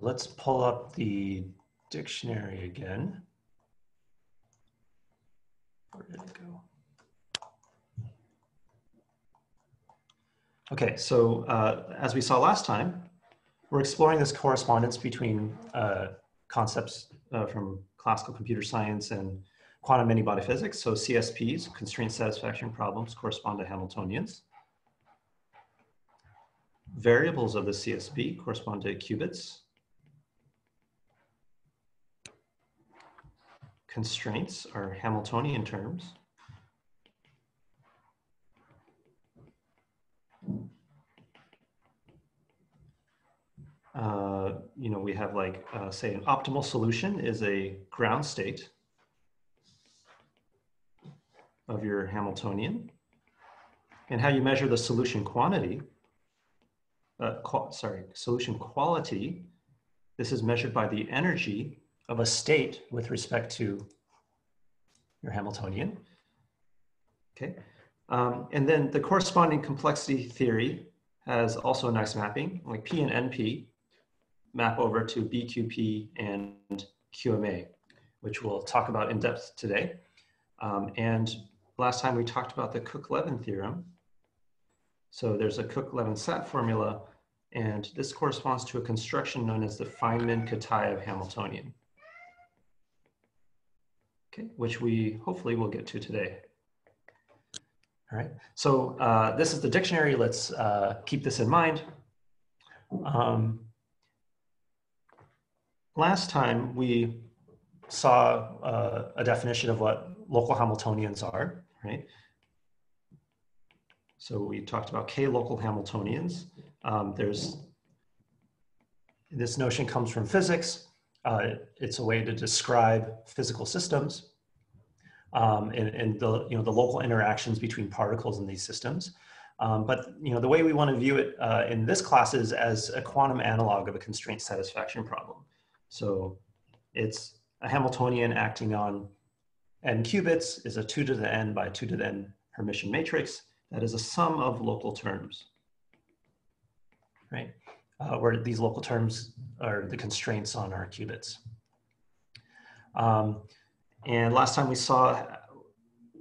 let's pull up the dictionary again. Where did it go? Okay, so uh, as we saw last time, we're exploring this correspondence between uh, concepts uh, from classical computer science and quantum many-body physics. So CSPs, constraint satisfaction problems, correspond to Hamiltonians. Variables of the CSP correspond to qubits. Constraints are Hamiltonian terms. Uh, you know, we have like, uh, say an optimal solution is a ground state of your Hamiltonian. And how you measure the solution quantity, uh, sorry, solution quality, this is measured by the energy of a state with respect to your Hamiltonian. Okay, um, and then the corresponding complexity theory has also a nice mapping, like P and NP map over to BQP and QMA, which we'll talk about in depth today. Um, and last time we talked about the Cook-Levin theorem. So there's a Cook-Levin-Sat formula, and this corresponds to a construction known as the Feynman-Kitaev Hamiltonian. Okay, which we hopefully will get to today. All right, so uh, this is the dictionary. Let's uh, keep this in mind. Um, last time we saw uh, a definition of what local Hamiltonians are, right? So we talked about K local Hamiltonians. Um, there's, this notion comes from physics. Uh, it's a way to describe physical systems um, and, and, the you know the local interactions between particles in these systems. Um, but you know the way we want to view it uh, in this class is as a quantum analog of a constraint satisfaction problem. So it's a Hamiltonian acting on n qubits is a 2 to the n by 2 to the n Hermitian matrix that is a sum of local terms, right? Uh, where these local terms are the constraints on our qubits. Um, and last time we saw,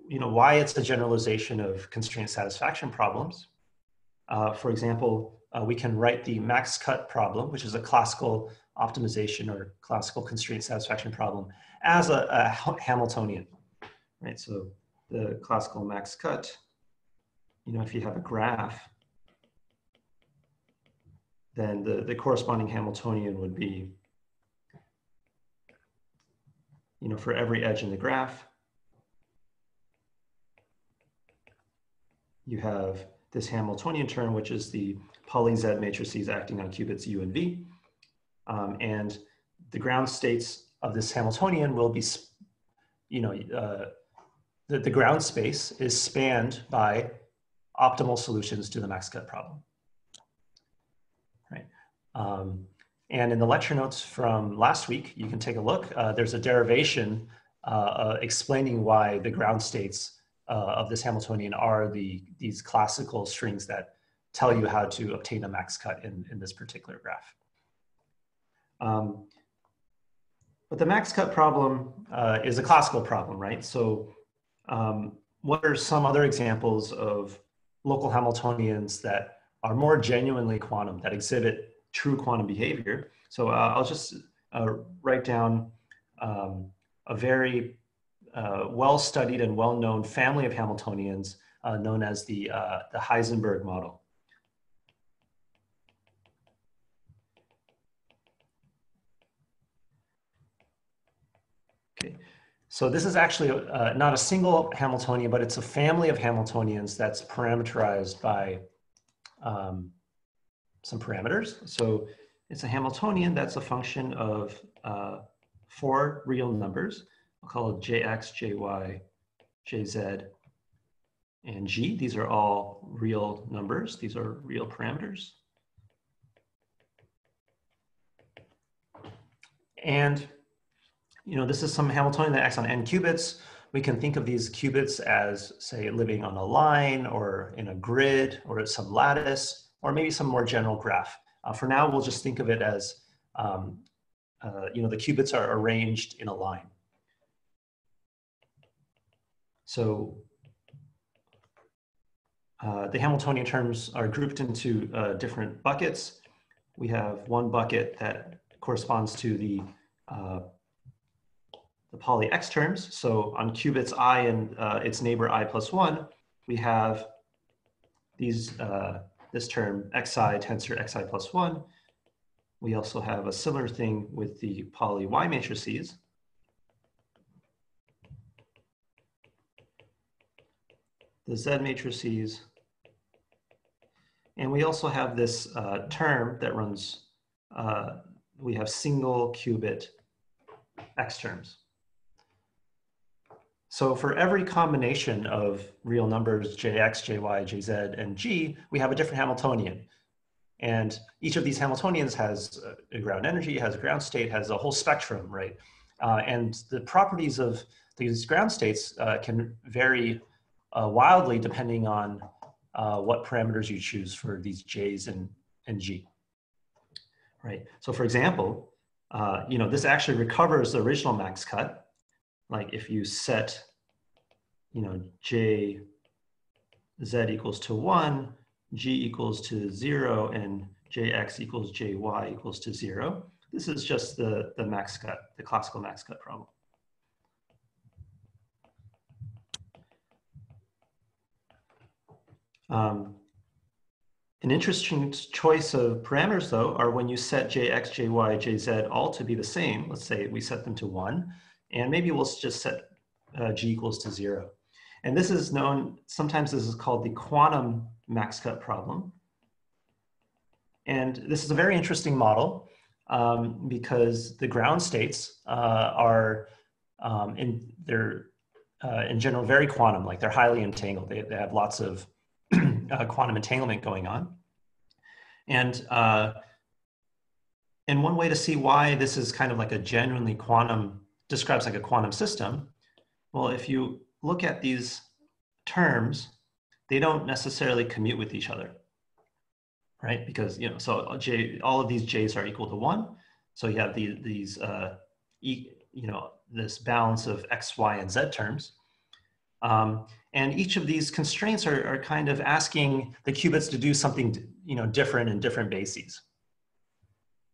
you know, why it's a generalization of constraint satisfaction problems. Uh, for example, uh, we can write the max cut problem, which is a classical optimization or classical constraint satisfaction problem as a, a Hamiltonian, right? So the classical max cut, you know, if you have a graph, then the, the corresponding Hamiltonian would be you know, for every edge in the graph, you have this Hamiltonian term, which is the Pauli Z matrices acting on qubits U and V. Um, and the ground states of this Hamiltonian will be, you know, uh, the, the ground space is spanned by optimal solutions to the max cut problem. Um, and in the lecture notes from last week, you can take a look. Uh, there's a derivation uh, uh, explaining why the ground states uh, of this Hamiltonian are the, these classical strings that tell you how to obtain a max cut in, in this particular graph. Um, but the max cut problem uh, is a classical problem, right? So um, what are some other examples of local Hamiltonians that are more genuinely quantum, that exhibit true quantum behavior. So uh, I'll just uh, write down um, a very uh, well-studied and well-known family of Hamiltonians uh, known as the, uh, the Heisenberg model. Okay, so this is actually uh, not a single Hamiltonian, but it's a family of Hamiltonians that's parameterized by um, some parameters. So it's a Hamiltonian that's a function of uh, four real numbers. I'll call it jx, jy, jz, and g. These are all real numbers. These are real parameters. And you know, this is some Hamiltonian that acts on n qubits. We can think of these qubits as, say, living on a line or in a grid or at some lattice or maybe some more general graph. Uh, for now, we'll just think of it as um, uh, you know, the qubits are arranged in a line. So uh, the Hamiltonian terms are grouped into uh, different buckets. We have one bucket that corresponds to the uh, the Pauli x terms. So on qubits i and uh, its neighbor i plus one, we have these uh, this term xi tensor xi plus one. We also have a similar thing with the Pauli y matrices. The Z matrices. And we also have this uh, term that runs, uh, we have single qubit X terms. So for every combination of real numbers, jx, jy, jz, and g, we have a different Hamiltonian. And each of these Hamiltonians has a ground energy, has a ground state, has a whole spectrum, right? Uh, and the properties of these ground states uh, can vary uh, wildly depending on uh, what parameters you choose for these j's and, and g, right? So for example, uh, you know, this actually recovers the original max cut, like if you set, you know, j z equals to one, g equals to zero, and jx equals jy equals to zero. This is just the, the max cut, the classical max cut problem. Um, an interesting choice of parameters though are when you set jx, jy, jz all to be the same. Let's say we set them to one, and maybe we'll just set uh, g equals to zero. And this is known, sometimes this is called the quantum max cut problem. And this is a very interesting model um, because the ground states uh, are um, in, they're uh, in general very quantum, like they're highly entangled. They, they have lots of uh, quantum entanglement going on. And, uh, and one way to see why this is kind of like a genuinely quantum describes like a quantum system, well, if you look at these terms, they don't necessarily commute with each other, right? Because, you know, so J, all of these J's are equal to one. So you have these, these uh, e, you know, this balance of X, Y, and Z terms. Um, and each of these constraints are, are kind of asking the qubits to do something, you know, different in different bases.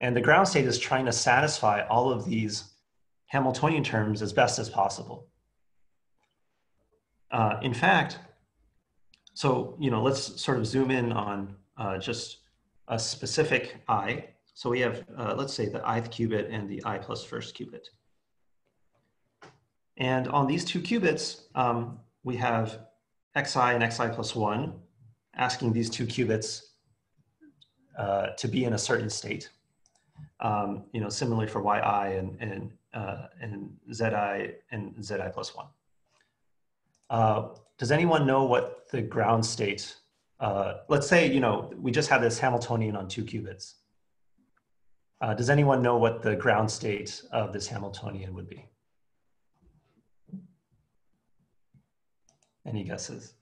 And the ground state is trying to satisfy all of these Hamiltonian terms as best as possible. Uh, in fact, so, you know, let's sort of zoom in on uh, just a specific i. So we have, uh, let's say the ith qubit and the i plus first qubit. And on these two qubits, um, we have xi and xi plus one asking these two qubits uh, to be in a certain state. Um, you know, similarly for yi and, and uh, and Zi and Zi plus one. Uh, does anyone know what the ground state, uh, let's say, you know, we just had this Hamiltonian on two qubits. Uh, does anyone know what the ground state of this Hamiltonian would be? Any guesses?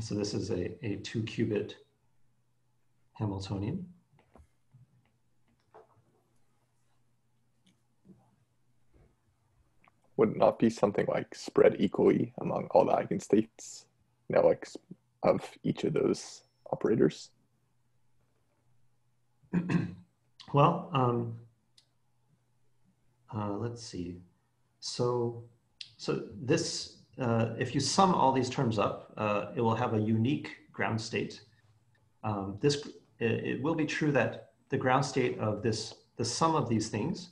So this is a, a two qubit Hamiltonian. Would not be something like spread equally among all the eigenstates, you know, like of each of those operators? well, um, uh, let's see. So, so this uh, if you sum all these terms up, uh, it will have a unique ground state. Um, this, it, it, will be true that the ground state of this, the sum of these things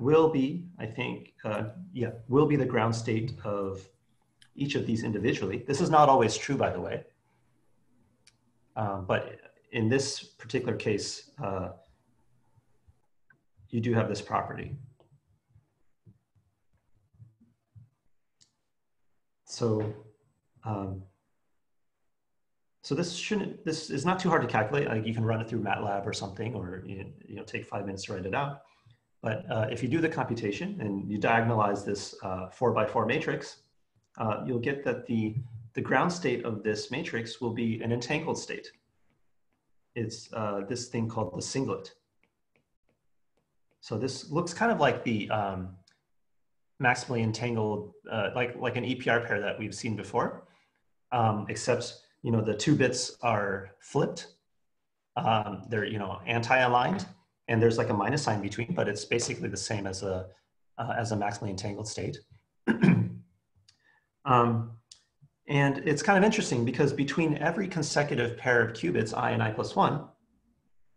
will be, I think, uh, yeah, will be the ground state of each of these individually. This is not always true, by the way. Um, but in this particular case, uh, you do have this property. So Um, so this shouldn't, this is not too hard to calculate. Like you can run it through MATLAB or something, or you, you know, take five minutes to write it out. But uh, if you do the computation and you diagonalize this uh, four by four matrix, uh, you'll get that the, the ground state of this matrix will be an entangled state. It's uh, this thing called the singlet. So this looks kind of like the um, maximally entangled, uh, like, like an EPR pair that we've seen before, um, except you know, the two bits are flipped. Um, they're, you know, anti-aligned and there's like a minus sign between, but it's basically the same as a, uh, as a maximally entangled state. um, and it's kind of interesting because between every consecutive pair of qubits, i and i plus one,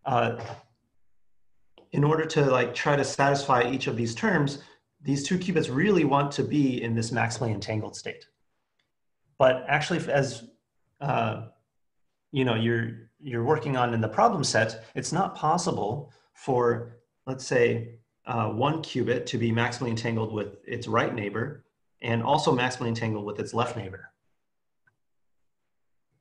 uh, in order to like try to satisfy each of these terms, these two qubits really want to be in this maximally entangled state. But actually, as uh, you know you're you're working on in the problem set, it's not possible for let's say uh, one qubit to be maximally entangled with its right neighbor and also maximally entangled with its left neighbor.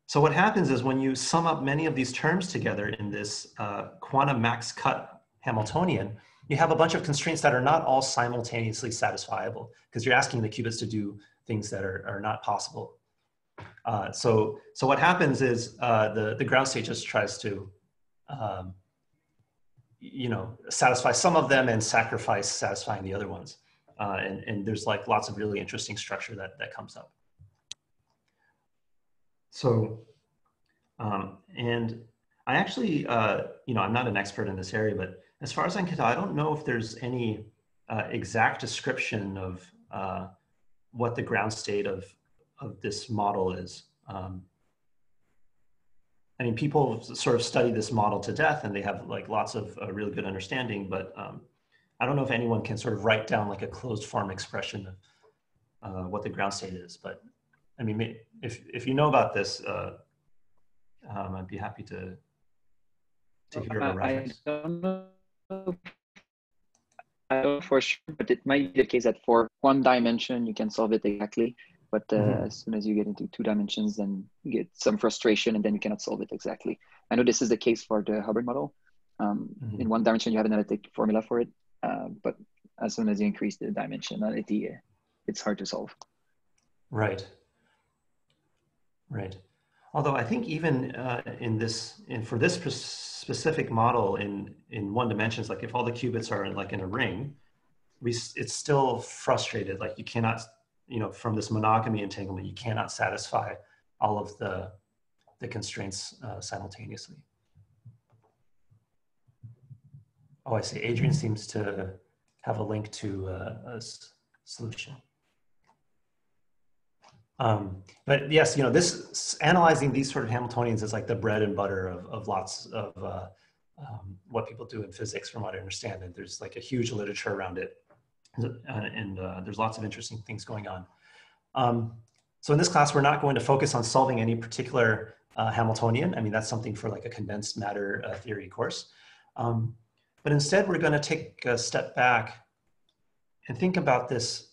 So what happens is when you sum up many of these terms together in this uh, quantum max cut Hamiltonian, you have a bunch of constraints that are not all simultaneously satisfiable because you're asking the qubits to do things that are, are not possible uh, so, so what happens is uh, the, the ground state just tries to, um, you know, satisfy some of them and sacrifice satisfying the other ones. Uh, and, and there's like lots of really interesting structure that, that comes up. So, um, and I actually, uh, you know, I'm not an expert in this area, but as far as I can tell, I don't know if there's any uh, exact description of uh, what the ground state of of this model is. Um, I mean, people sort of study this model to death and they have like lots of uh, really good understanding, but um, I don't know if anyone can sort of write down like a closed form expression of uh, what the ground state is. But I mean, if, if you know about this, uh, um, I'd be happy to, to hear a reference. I don't know. I don't for sure, but it might be the case that for one dimension, you can solve it exactly. But uh, mm-hmm. as soon as you get into two dimensions, then you get some frustration, and then you cannot solve it exactly. I know this is the case for the Hubbard model. Um, mm-hmm. In one dimension, you have an analytic formula for it, uh, but as soon as you increase the dimensionality, it's hard to solve. Right. Right. Although I think even uh, in this, in for this specific model in in one dimensions, like if all the qubits are in, like in a ring, we it's still frustrated. Like you cannot you know, from this monogamy entanglement, you cannot satisfy all of the, the constraints uh, simultaneously. Oh, I see. Adrian seems to have a link to uh, a solution. Um, but yes, you know, this analyzing these sort of Hamiltonians is like the bread and butter of, of lots of uh, um, what people do in physics, from what I understand. And there's like a huge literature around it and uh, there's lots of interesting things going on. Um, so in this class, we're not going to focus on solving any particular uh, Hamiltonian. I mean, that's something for like a condensed matter uh, theory course. Um, but instead, we're going to take a step back and think about this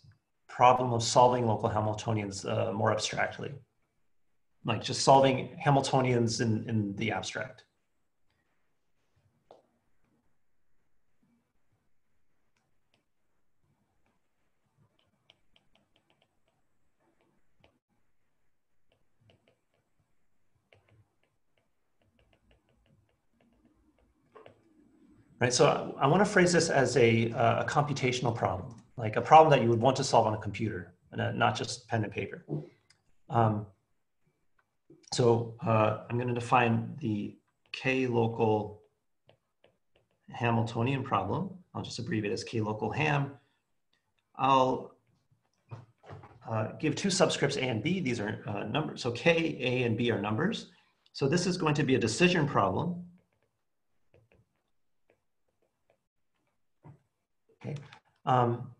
problem of solving local Hamiltonians uh, more abstractly, like just solving Hamiltonians in, in the abstract. right? So I, want to phrase this as a, uh, a computational problem, like a problem that you would want to solve on a computer, and uh, not just pen and paper. Um, so uh, I'm going to define the k-local Hamiltonian problem. I'll just abbreviate as k-local ham. I'll uh, give two subscripts a and b. These are uh, numbers. So k, a, and b are numbers. So this is going to be a decision problem Okay. Um,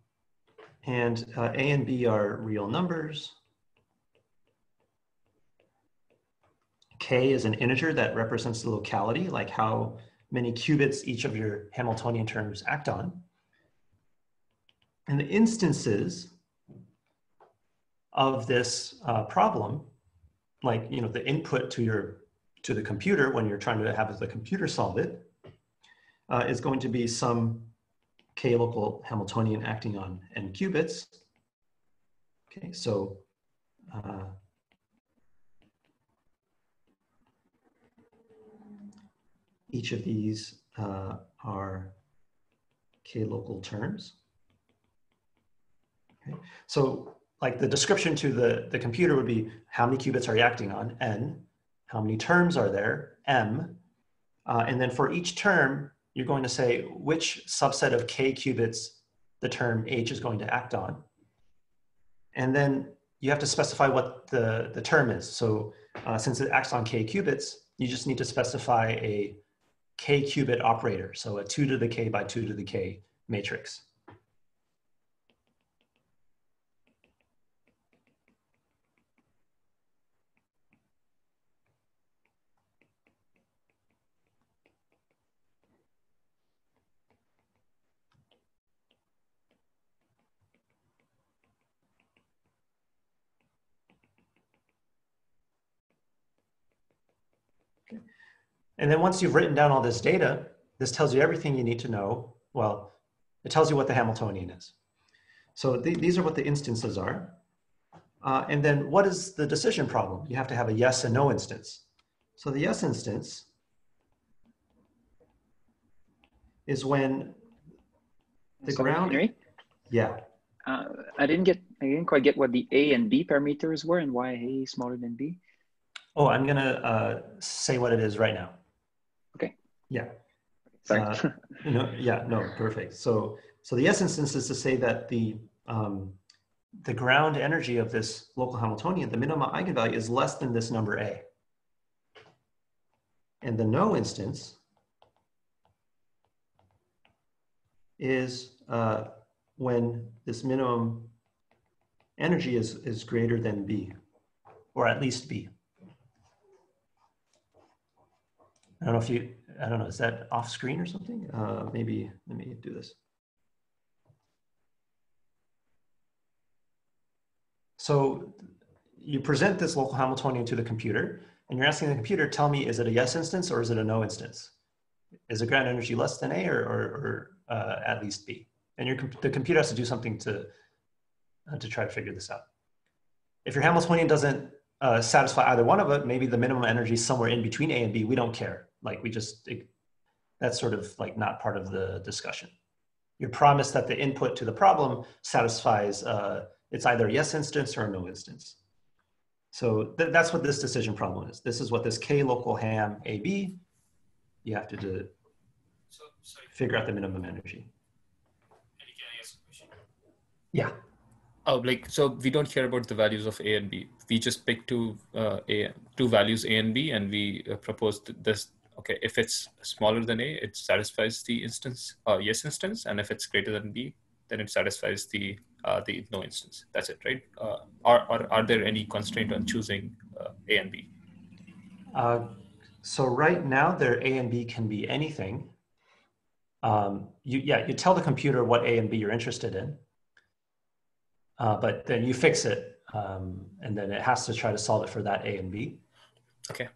and uh, A and B are real numbers. K is an integer that represents the locality, like how many qubits each of your Hamiltonian terms act on. And the instances of this uh, problem like you know the input to your to the computer when you're trying to have the computer solve it uh, is going to be some k local Hamiltonian acting on n qubits. Okay, so uh, each of these uh, are k local terms. Okay, so like the description to the, the computer would be how many qubits are you acting on, n, how many terms are there, m, uh, and then for each term, you're going to say which subset of k qubits the term h is going to act on. And then you have to specify what the, the term is. So uh, since it acts on k qubits, you just need to specify a k qubit operator. So a 2 to the k by 2 to the k matrix. And then once you've written down all this data, this tells you everything you need to know. Well, it tells you what the Hamiltonian is. So th these are what the instances are. Uh, and then what is the decision problem? You have to have a yes and no instance. So the yes instance is when the Sorry, ground. Henry? Yeah. Uh, I didn't get. I didn't quite get what the A and B parameters were and why A is smaller than B. Oh, I'm gonna uh, say what it is right now. Yeah. Sorry. Uh, no, yeah, no, perfect. So, so the S instance is to say that the um, the ground energy of this local Hamiltonian, the minimum eigenvalue, is less than this number A. And the no instance is uh, when this minimum energy is, is greater than B, or at least B. I don't know if you, I don't know, is that off screen or something? Uh, maybe, let me do this. So you present this local Hamiltonian to the computer and you're asking the computer, tell me, is it a yes instance or is it a no instance? Is the ground energy less than A or, or, or uh, at least B? And your, the computer has to do something to, uh, to try to figure this out. If your Hamiltonian doesn't uh, satisfy either one of it, maybe the minimum energy is somewhere in between A and B. We don't care. Like we just, it, that's sort of like not part of the discussion. You're promised that the input to the problem satisfies, uh, it's either a yes instance or a no instance. So th that's what this decision problem is. This is what this K local ham AB, you have to do, So, sorry, figure out the minimum energy. Eddie, can I ask a question? Yeah. Oh, like so we don't care about the values of A and B. We just pick two uh, A two values A and B, and we uh, propose th- this. Okay, if it's smaller than A, it satisfies the instance uh, yes instance, and if it's greater than B, then it satisfies the uh, the no instance. That's it, right? Uh, are, are are there any constraint on choosing uh, A and B? Uh, so right now, their A and B can be anything. Um, you, yeah, you tell the computer what A and B you're interested in, uh, but then you fix it, um, and then it has to try to solve it for that A and B. Okay, okay,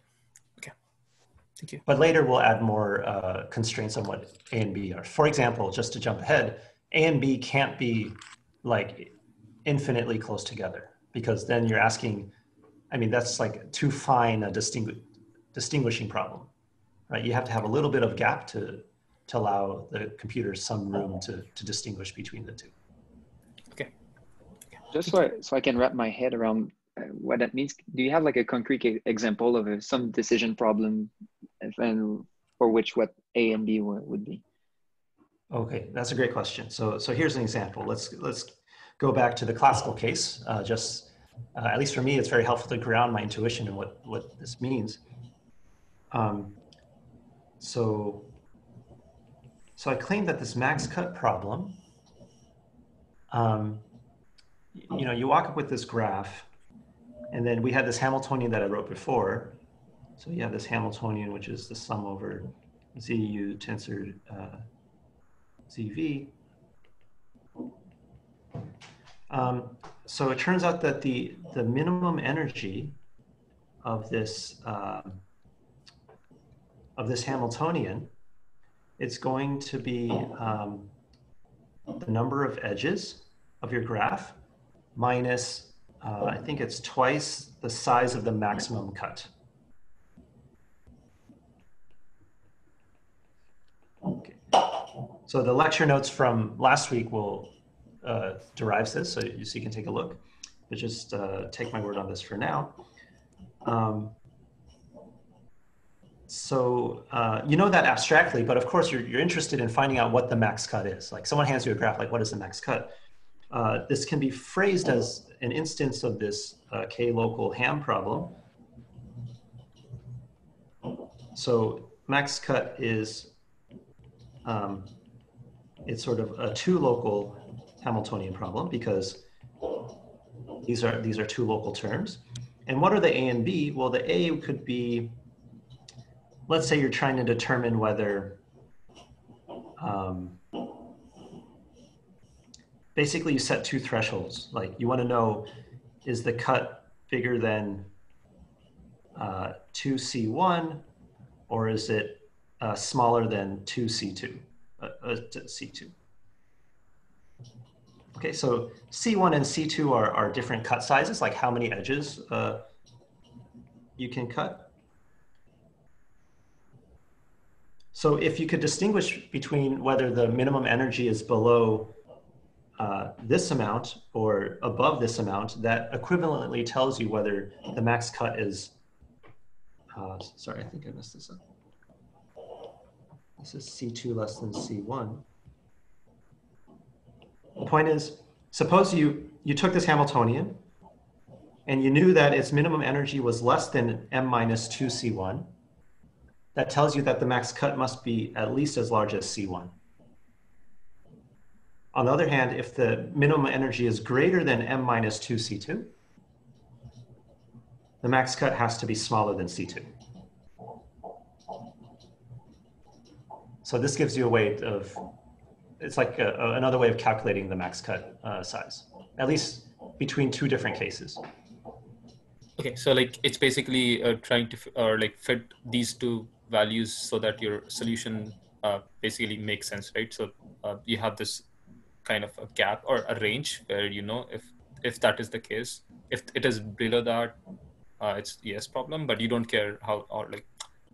thank you. But later we'll add more uh, constraints on what A and B are. For example, just to jump ahead, A and B can't be like infinitely close together because then you're asking, I mean, that's like too fine a distingu- distinguishing problem, right? You have to have a little bit of gap to, to allow the computer some room to, to distinguish between the two. Okay. Just so I, so I can wrap my head around what that means. Do you have like a concrete example of a, some decision problem, and for which what A and B would be? Okay, that's a great question. So, so here's an example. Let's let's go back to the classical case. Uh, just uh, at least for me, it's very helpful to ground my intuition in what what this means. Um, so, so I claim that this max cut problem. Um, you know, you walk up with this graph, and then we had this Hamiltonian that I wrote before. So you have this Hamiltonian, which is the sum over ZU tensor. Uh, ZV. Um, so it turns out that the, the minimum energy of this um, of this Hamiltonian, it's going to be um, the number of edges of your graph minus, uh, I think it's twice the size of the maximum cut. Okay. So the lecture notes from last week will uh, derives this, so you, so you can take a look. But just uh, take my word on this for now. Um, so uh, you know that abstractly, but of course you're, you're interested in finding out what the max cut is. Like someone hands you a graph, like what is the max cut? Uh, this can be phrased as an instance of this uh, k-local ham problem. So max cut is, um, it's sort of a two local Hamiltonian problem because these are, these are two local terms. And what are the A and B? Well, the A could be, let's say you're trying to determine whether, um, basically you set two thresholds. Like you want to know, is the cut bigger than uh, 2C1 or is it uh, smaller than 2C2, uh, uh C2? Okay, so C1 and C2 are, are different cut sizes, like how many edges uh, you can cut. So if you could distinguish between whether the minimum energy is below uh, this amount or above this amount, that equivalently tells you whether the max cut is, uh, sorry, I think I messed this up. This is C2 less than C1. The point is, suppose you, you took this Hamiltonian and you knew that its minimum energy was less than m minus 2c1. That tells you that the max cut must be at least as large as c1. On the other hand, if the minimum energy is greater than m minus 2c2, the max cut has to be smaller than c2. So this gives you a way of it's like a, a, another way of calculating the max cut uh, size, at least between two different cases. Okay, so like it's basically uh, trying to or like fit these two values so that your solution uh, basically makes sense, right? So uh, you have this kind of a gap or a range where you know if if that is the case, if it is below that, uh, it's yes problem, but you don't care how or like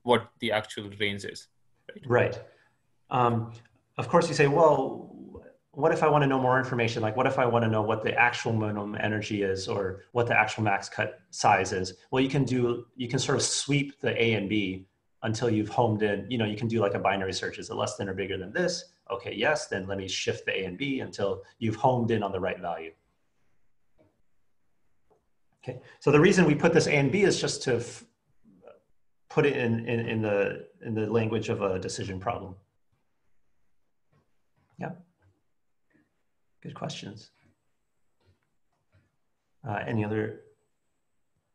what the actual range is. Right. Right. Um, of course you say, well, what if I want to know more information? Like, what if I want to know what the actual minimum energy is or what the actual max cut size is? Well, you can do, you can sort of sweep the A and B until you've homed in, you know, you can do like a binary search. Is it less than or bigger than this? Okay, yes, then let me shift the A and B until you've homed in on the right value. Okay, so the reason we put this A and B is just to put it in, in, in, the, in the language of a decision problem. Yeah. Good questions. Uh, any other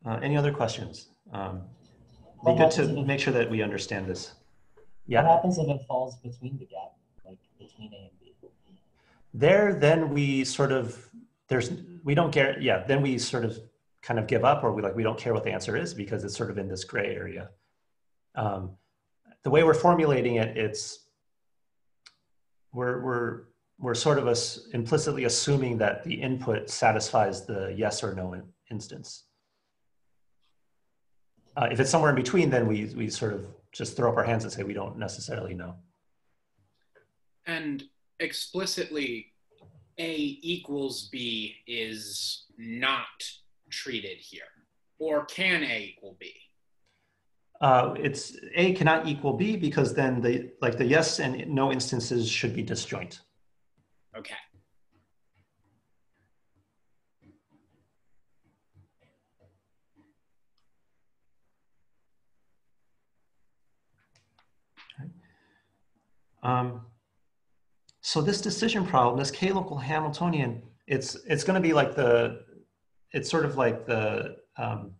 uh, any other questions? Um, be good to make sure that we understand this. Yeah. What happens if it falls between the gap, There, then we sort of there's we don't care. Yeah, then we sort of kind of give up, or we like we don't care what the answer is because it's sort of in this gray area. Um, the way we're formulating it, it's we're, we're, we're sort of as implicitly assuming that the input satisfies the yes or no in, instance. Uh, if it's somewhere in between, then we, we sort of just throw up our hands and say we don't necessarily know. And explicitly, A equals B is not treated here. Or can A equal B? uh, it's A cannot equal B because then the like the yes and no instances should be disjoint. Okay. Um, so this decision problem, this k-local Hamiltonian, it's it's going to be like the, it's sort of like the um,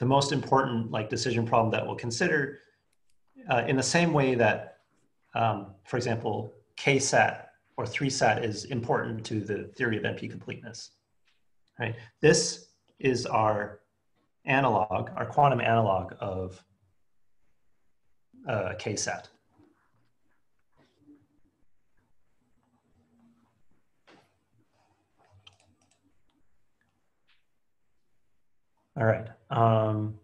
the most important like decision problem that we'll consider uh, in the same way that, um, for example, K-sat or 3-sat is important to the theory of NP completeness, right? This is our analog, our quantum analog of uh, KSAT. All right. Um,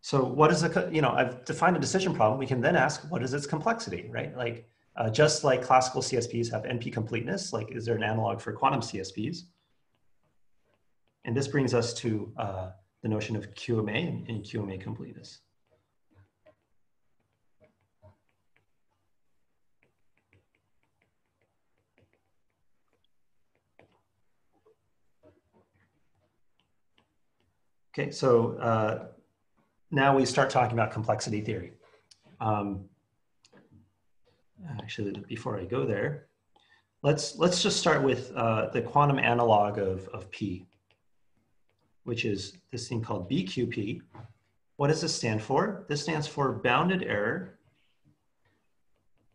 so what is the, you know, I've defined a decision problem. We can then ask, what is its complexity, right? Like, uh, just like classical CSPs have NP completeness, like is there an analog for quantum CSPs? And this brings us to uh, the notion of QMA and, and QMA completeness. Okay, so uh, now we start talking about complexity theory. Um, actually, before I go there, let's let's just start with uh, the quantum analog of, of P, which is this thing called BQP. What does this stand for? This stands for bounded error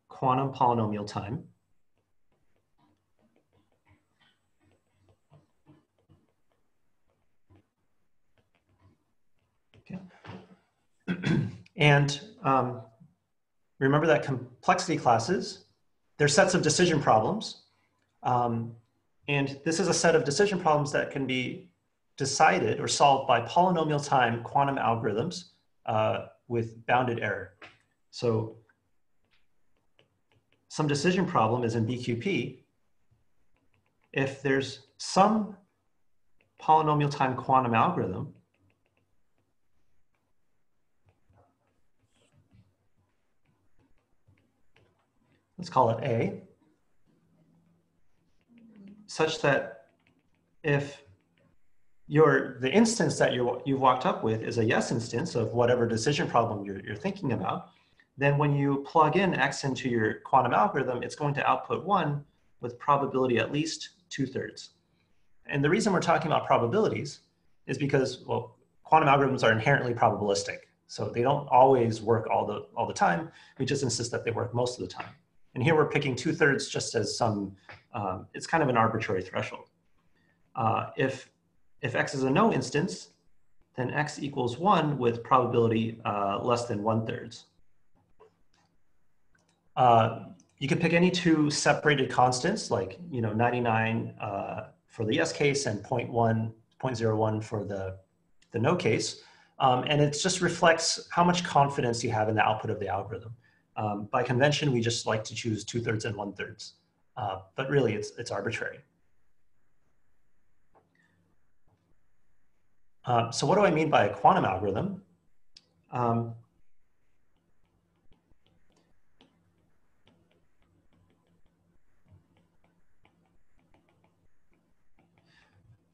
quantum polynomial time. And um, remember that complexity classes, they're sets of decision problems. Um, and this is a set of decision problems that can be decided or solved by polynomial time quantum algorithms uh, with bounded error. So some decision problem is in BQP. If there's some polynomial time quantum algorithm let's call it A, such that if your the instance that you you've walked up with is a yes instance of whatever decision problem you're, you're thinking about, then when you plug in X into your quantum algorithm, it's going to output one with probability at least two thirds. And the reason we're talking about probabilities is because, well, quantum algorithms are inherently probabilistic. So they don't always work all the, all the time. We just insist that they work most of the time. And here we're picking two thirds just as some, um, it's kind of an arbitrary threshold. Uh, if, if X is a no instance, then X equals one with probability uh, less than one thirds. Uh, you can pick any two separated constants like, you know, 99 uh, for the yes case and 0 0.1, 0.01 for the, the no case. Um, and it just reflects how much confidence you have in the output of the algorithm. Um, by convention, we just like to choose two thirds and one thirds, uh, but really it's, it's arbitrary. Uh, so what do I mean by a quantum algorithm? Um,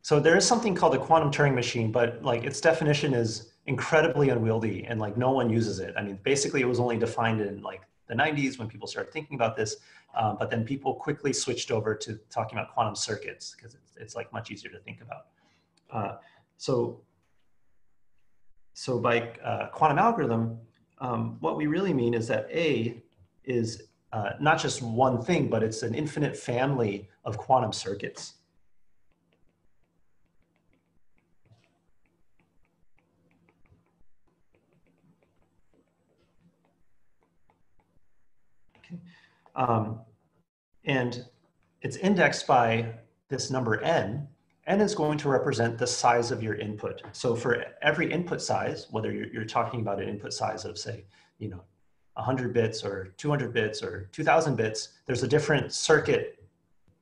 so there is something called a quantum Turing machine, but like its definition is incredibly unwieldy and like no one uses it. I mean, basically it was only defined in like the 90s when people started thinking about this, um, but then people quickly switched over to talking about quantum circuits because it's, it's like much easier to think about. Uh, so, so by uh, quantum algorithm, um, what we really mean is that A is uh, not just one thing, but it's an infinite family of quantum circuits. Um, and it's indexed by this number n. n is going to represent the size of your input. So for every input size, whether you're, you're talking about an input size of say, you know, 100 bits or 200 bits or 2000 bits, there's a different circuit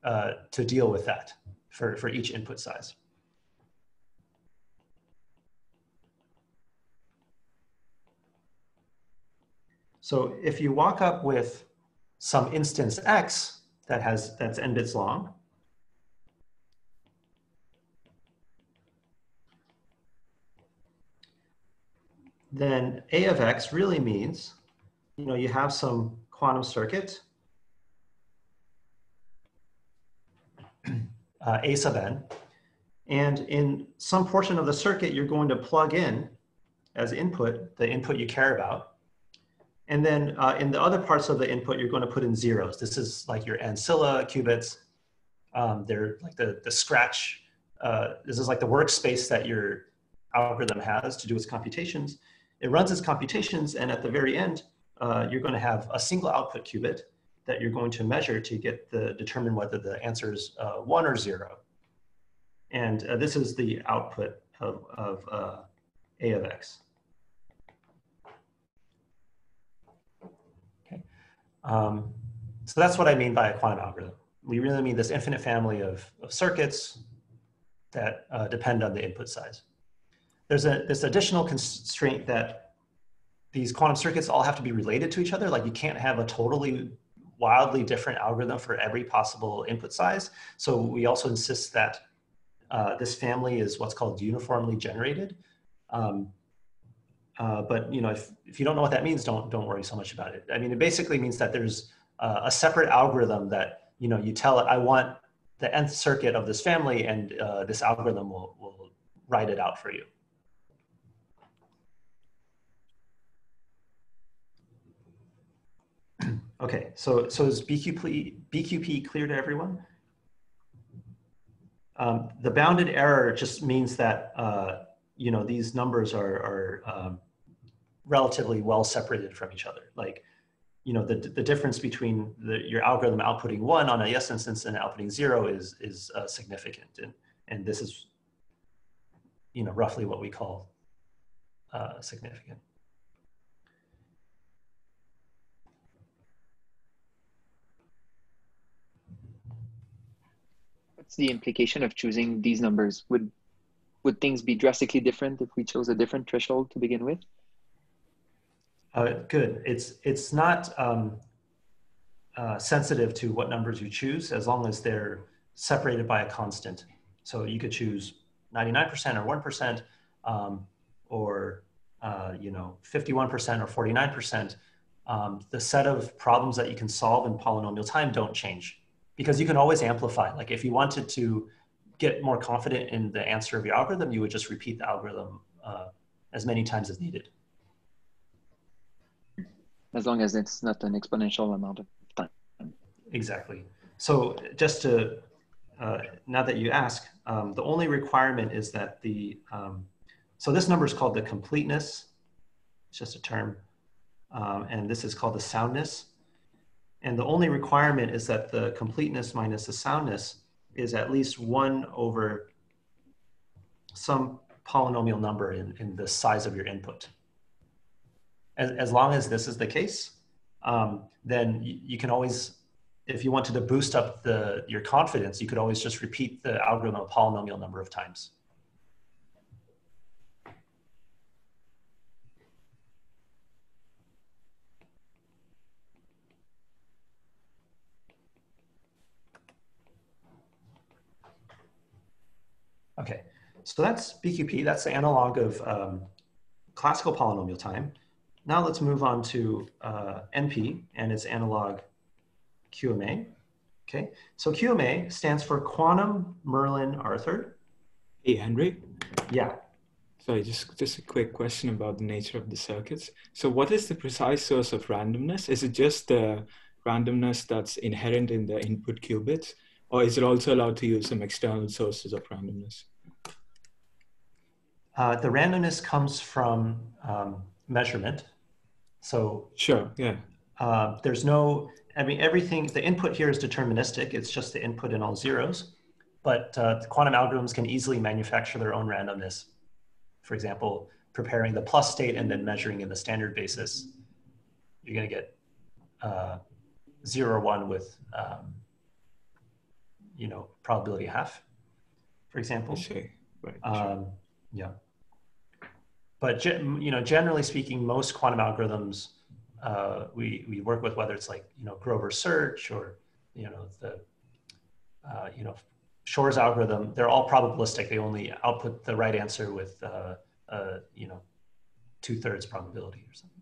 uh, to deal with that for, for each input size. So if you walk up with some instance x that has that's n bits long. Then a of x really means, you know, you have some quantum circuit, uh, a sub n, and in some portion of the circuit, you're going to plug in as input the input you care about. And then uh, in the other parts of the input, you're going to put in zeros. This is like your ancilla qubits. Um, they're like the, the scratch uh, this is like the workspace that your algorithm has to do its computations. It runs its computations, and at the very end, uh, you're going to have a single output qubit that you're going to measure to get the determine whether the answer is uh, one or zero. And uh, this is the output of, of uh, A of X. Um, so that's what I mean by a quantum algorithm. We really mean this infinite family of, of circuits that uh, depend on the input size. There's a, this additional constraint that these quantum circuits all have to be related to each other. Like you can't have a totally wildly different algorithm for every possible input size. So we also insist that uh, this family is what's called uniformly generated. Um, uh, but you know, if, if you don't know what that means, don't don't worry so much about it. I mean, it basically means that there's uh, a separate algorithm that you know you tell it, I want the nth circuit of this family, and uh, this algorithm will will write it out for you. okay, so so is BQP BQP clear to everyone? Um, the bounded error just means that uh, you know these numbers are, are um, relatively well separated from each other. Like you know the, the difference between the, your algorithm outputting one on a yes instance and outputting zero is is uh, significant, and and this is you know roughly what we call uh, significant. what's the implication of choosing these numbers? Would would things be drastically different if we chose a different threshold to begin with? Uh, good. It's it's not um, uh, sensitive to what numbers you choose as long as they're separated by a constant. So you could choose 99% or 1% um, or uh, you know 51% or 49%. Um, the set of problems that you can solve in polynomial time don't change because you can always amplify. Like if you wanted to get more confident in the answer of your algorithm, you would just repeat the algorithm uh, as many times as needed. As long as it's not an exponential amount of time. Exactly. So just to, uh, now that you ask, um, the only requirement is that the, um, so this number is called the completeness. It's just a term. Um, and this is called the soundness. And the only requirement is that the completeness minus the soundness is at least one over some polynomial number in, in the size of your input. As, as long as this is the case, um, then you, you, can always, if you wanted to boost up the, your confidence, you could always just repeat the algorithm a polynomial number of times. Okay, so that's BQP, that's the analog of um, classical polynomial time. Now let's move on to uh, NP and its analog QMA. Okay, so QMA stands for Quantum Merlin Arthur. Hey, Henry. Yeah. Sorry, just, just a quick question about the nature of the circuits. So what is the precise source of randomness? Is it just the randomness that's inherent in the input qubits? or is it also allowed to use some external sources of randomness? Uh, the randomness comes from um, measurement. So sure, yeah. Uh, there's no, I mean, everything, the input here is deterministic. It's just the input in all zeros. But uh, quantum algorithms can easily manufacture their own randomness. For example, preparing the plus state and then measuring in the standard basis, you're going to get uh, zero or one with um, you know, probability half, for example. see. Right. Um, yeah. But you know, generally speaking, most quantum algorithms uh, we we work with, whether it's like you know Grover search or you know the uh, you know Shor's algorithm, they're all probabilistic. They only output the right answer with uh, uh you know two thirds probability or something.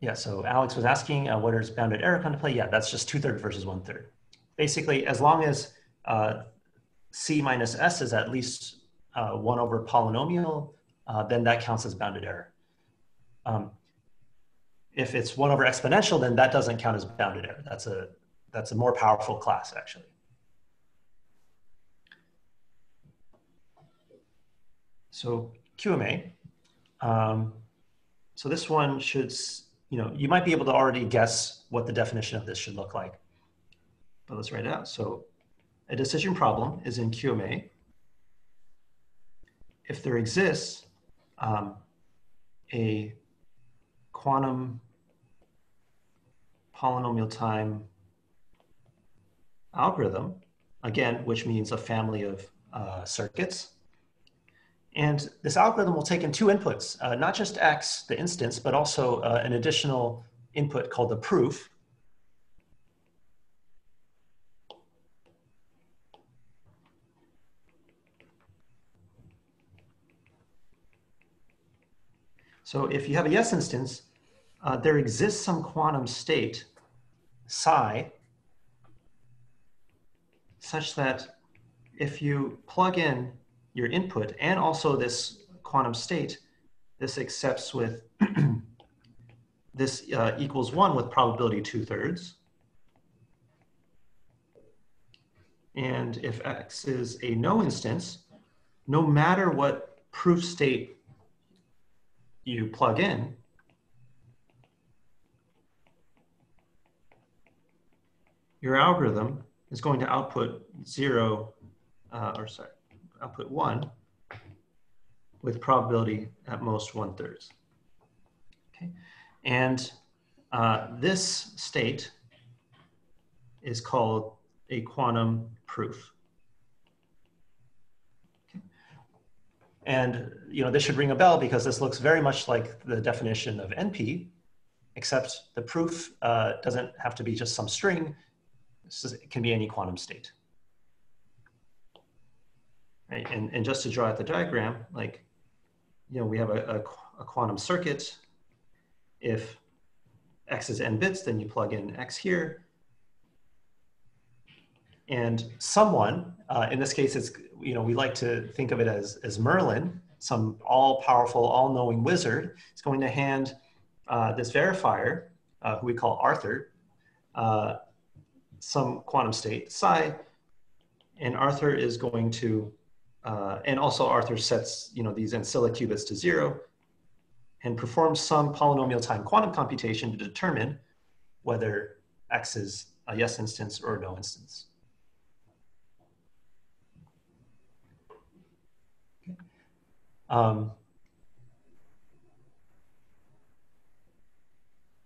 Yeah, so Alex was asking uh, what is bounded error play? Yeah, that's just two thirds versus one third. Basically, as long as uh, C minus S is at least uh, one over polynomial, uh, then that counts as bounded error. Um, if it's one over exponential, then that doesn't count as bounded error. That's a, that's a more powerful class actually. So QMA, um, so this one should, you know, you might be able to already guess what the definition of this should look like. But let's write it out. So a decision problem is in QMA. If there exists um, a quantum polynomial time algorithm, again, which means a family of uh, circuits, and this algorithm will take in two inputs, uh, not just x, the instance, but also uh, an additional input called the proof. So if you have a yes instance, uh, there exists some quantum state, psi, such that if you plug in your input and also this quantum state, this accepts with this uh, equals one with probability two thirds. And if X is a no instance, no matter what proof state you plug in, your algorithm is going to output zero, uh, or sorry, output one with probability at most one thirds. Okay, and uh, this state is called a quantum proof. And you know this should ring a bell because this looks very much like the definition of NP, except the proof uh, doesn't have to be just some string. It can be any quantum state right? And, and just to draw out the diagram, like, you know, we have a, a, a quantum circuit. If x is n bits, then you plug in x here. And someone, uh, in this case, it's, you know, we like to think of it as, as Merlin, some all-powerful, all-knowing wizard, is going to hand uh, this verifier, uh, who we call Arthur, uh, some quantum state psi, and Arthur is going to uh, and also Arthur sets you know, these ancilla qubits to zero and performs some polynomial time quantum computation to determine whether X is a yes instance or no instance. Um,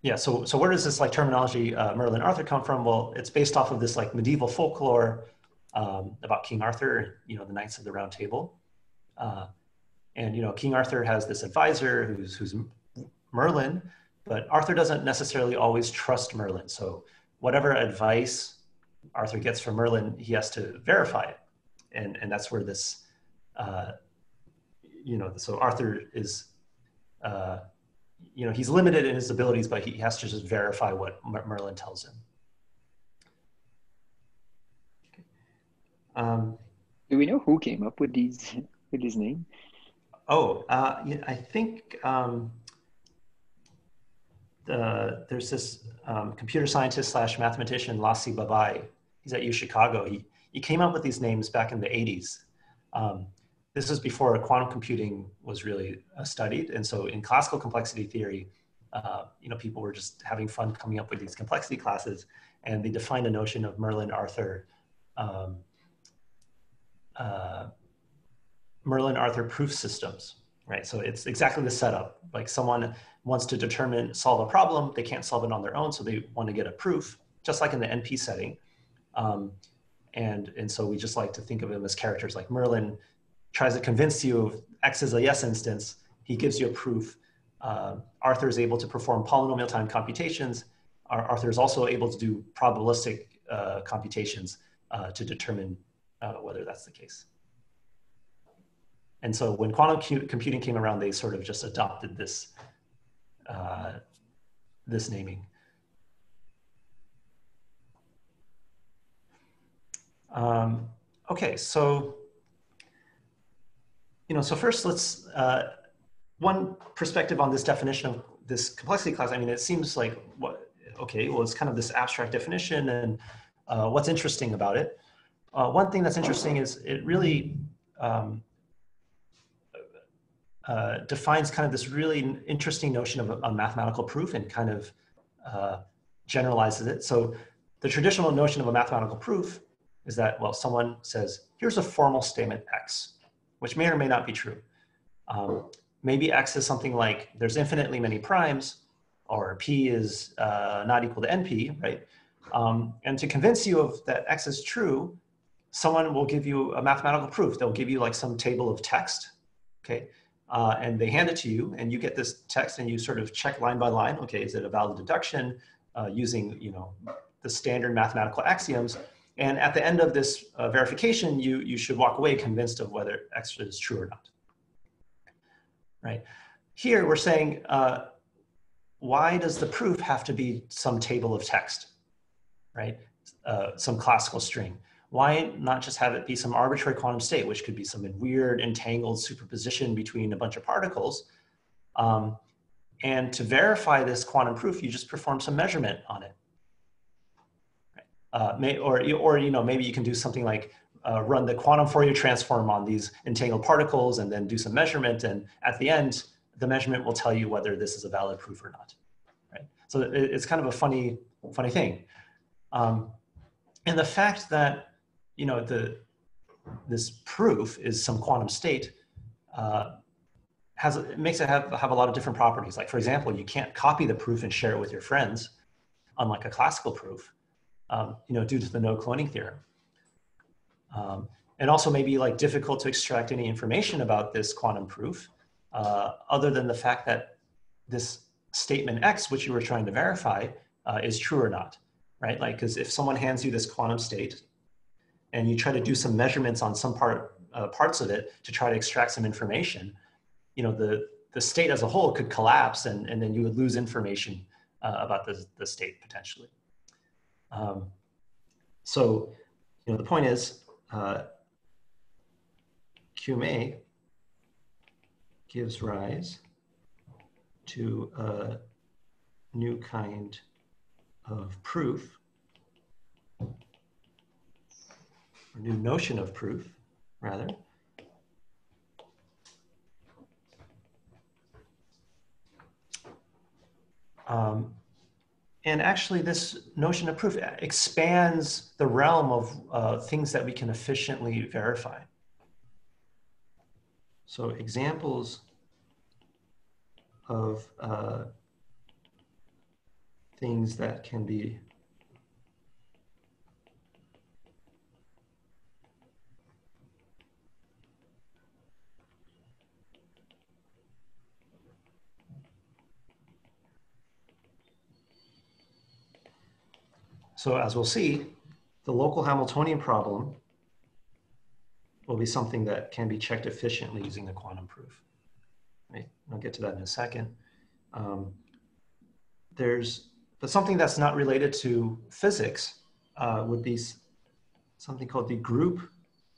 yeah, so, so where does this like terminology uh, Merlin Arthur come from? Well, it's based off of this like medieval folklore um, about King Arthur, you know, the Knights of the Round Table. Uh, and, you know, King Arthur has this advisor who's, who's Merlin, but Arthur doesn't necessarily always trust Merlin. So whatever advice Arthur gets from Merlin, he has to verify it. And, and that's where this, uh, you know, so Arthur is, uh, you know, he's limited in his abilities, but he has to just verify what Merlin tells him. Um, Do we know who came up with these with this name? Oh, uh, I think um, the, there's this um, computer scientist slash mathematician Laci Babai. He's at U Chicago. He he came up with these names back in the 80s. Um, this was before quantum computing was really uh, studied, and so in classical complexity theory, uh, you know, people were just having fun coming up with these complexity classes, and they defined a notion of Merlin Arthur um, uh, Merlin Arthur proof systems, right? So it's exactly the setup. Like someone wants to determine, solve a problem, they can't solve it on their own, so they want to get a proof, just like in the NP setting. Um, and, and so we just like to think of them as characters like Merlin tries to convince you of X is a yes instance, he gives you a proof. Uh, Arthur is able to perform polynomial time computations. Arthur is also able to do probabilistic uh, computations uh, to determine uh, whether that's the case. And so when quantum computing came around, they sort of just adopted this, uh, this naming. Um, okay, so, you know, so first let's, uh, one perspective on this definition of this complexity class, I mean, it seems like what, okay, well, it's kind of this abstract definition and uh, what's interesting about it. Uh, one thing that's interesting is it really um, uh, defines kind of this really interesting notion of a, a mathematical proof and kind of uh, generalizes it. So the traditional notion of a mathematical proof is that, well, someone says, here's a formal statement X, which may or may not be true. Um, maybe X is something like there's infinitely many primes, or P is uh, not equal to NP, right? Um, and to convince you of that X is true, someone will give you a mathematical proof. They'll give you like some table of text, okay? Uh, and they hand it to you and you get this text and you sort of check line by line, okay, is it a valid deduction uh, using, you know, the standard mathematical axioms. And at the end of this uh, verification, you, you should walk away convinced of whether X is true or not, right? Here we're saying, uh, why does the proof have to be some table of text, right? Uh, some classical string. Why not just have it be some arbitrary quantum state, which could be some weird entangled superposition between a bunch of particles. Um, and to verify this quantum proof, you just perform some measurement on it. Uh, may, or, or you know, maybe you can do something like uh, run the quantum Fourier transform on these entangled particles and then do some measurement. And at the end, the measurement will tell you whether this is a valid proof or not. Right? So it, it's kind of a funny, funny thing. Um, and the fact that you know, the, this proof is some quantum state uh, has, it makes it have, have a lot of different properties. Like for example, you can't copy the proof and share it with your friends, unlike a classical proof, um, you know, due to the no cloning theorem. Um, and also maybe like difficult to extract any information about this quantum proof, uh, other than the fact that this statement X, which you were trying to verify, uh, is true or not, right? Like, because if someone hands you this quantum state and you try to do some measurements on some part uh, parts of it to try to extract some information, you know, the, the state as a whole could collapse and, and then you would lose information uh, about the, the state potentially. Um, so, you know, the point is uh, QMA gives rise to a new kind of proof or new notion of proof, rather. Um, and actually, this notion of proof expands the realm of uh, things that we can efficiently verify. So examples of uh, things that can be So as we'll see, the local Hamiltonian problem will be something that can be checked efficiently using the quantum proof. Right? I'll get to that in a second. Um, there's, but something that's not related to physics uh, would be something called the group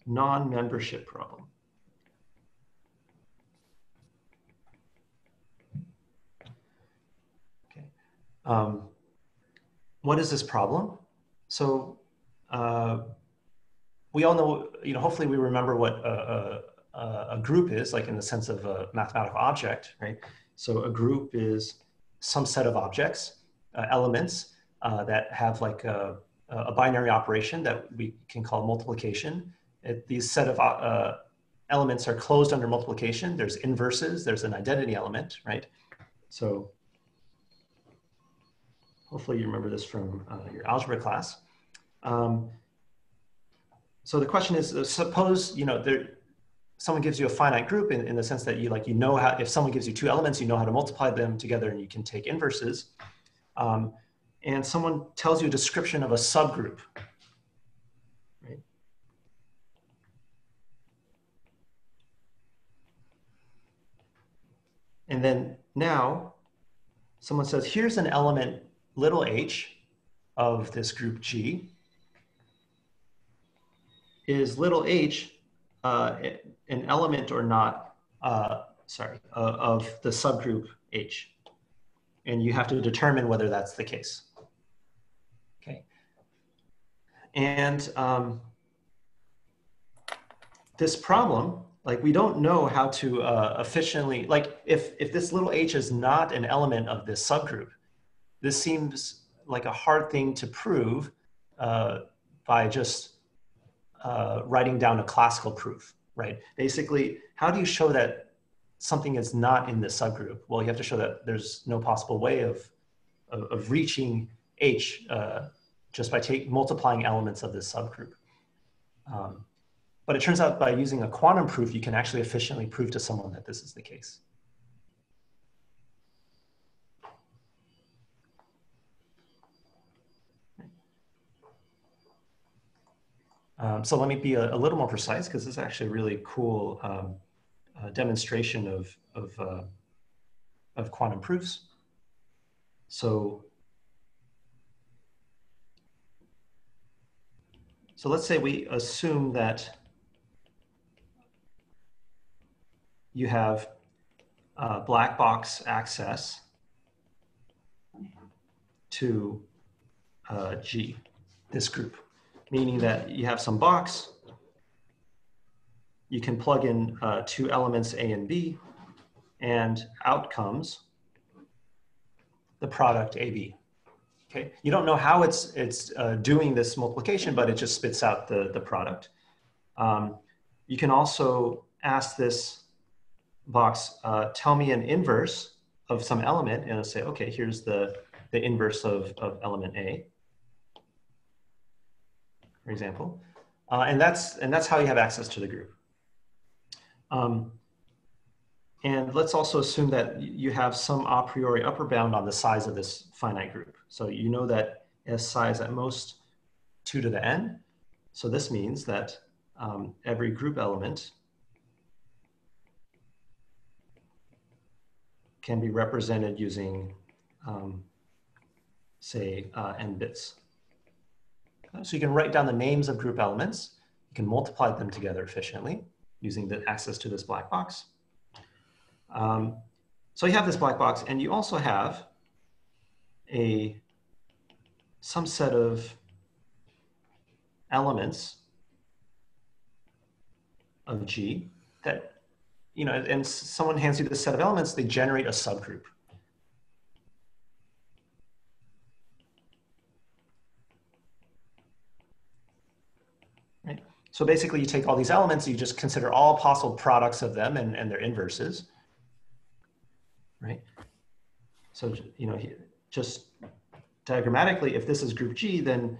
non-membership problem. Okay. Um, what is this problem? So uh, we all know, you know, hopefully we remember what a, a, a, group is, like in the sense of a mathematical object, right? So a group is some set of objects, uh, elements uh, that have like a, a, binary operation that we can call multiplication. It, these set of uh, elements are closed under multiplication. There's inverses, there's an identity element, right? So Hopefully you remember this from uh, your algebra class. Um, so the question is, uh, suppose, you know, there, someone gives you a finite group in, in the sense that you like, you know how, if someone gives you two elements, you know how to multiply them together and you can take inverses. Um, and someone tells you a description of a subgroup. And then now someone says, here's an element little h of this group G is little h uh, an element or not uh, sorry, uh, of the subgroup H. And you have to determine whether that's the case. Okay. And um, this problem, like we don't know how to uh, efficiently, like if, if this little h is not an element of this subgroup, this seems like a hard thing to prove uh, by just uh, writing down a classical proof, right? Basically, how do you show that something is not in this subgroup? Well, you have to show that there's no possible way of, of, of reaching H uh, just by take, multiplying elements of this subgroup. Um, but it turns out by using a quantum proof, you can actually efficiently prove to someone that this is the case. Um, so let me be a, a little more precise because this is actually a really cool um, uh, demonstration of, of, uh, of quantum proofs. So, so let's say we assume that you have uh, black box access to uh, G, this group, meaning that you have some box, you can plug in uh, two elements A and B, and out comes the product AB. Okay, you don't know how it's it's uh, doing this multiplication, but it just spits out the the product. Um, you can also ask this box, uh, tell me an inverse of some element, and it'll say, okay, here's the, the inverse of, of element A, for example. Uh, and, that's, and that's how you have access to the group. Um, and let's also assume that you have some a priori upper bound on the size of this finite group. So you know that S size at most 2 to the n. So this means that um, every group element can be represented using, um, say, uh, n bits. So you can write down the names of group elements. You can multiply them together efficiently using the access to this black box. Um, so you have this black box, and you also have a some set of elements of G that you know, and someone hands you this set of elements, they generate a subgroup. Right? So basically you take all these elements, you just consider all possible products of them and, and their inverses, right? So, you know, just diagrammatically, if this is group G, then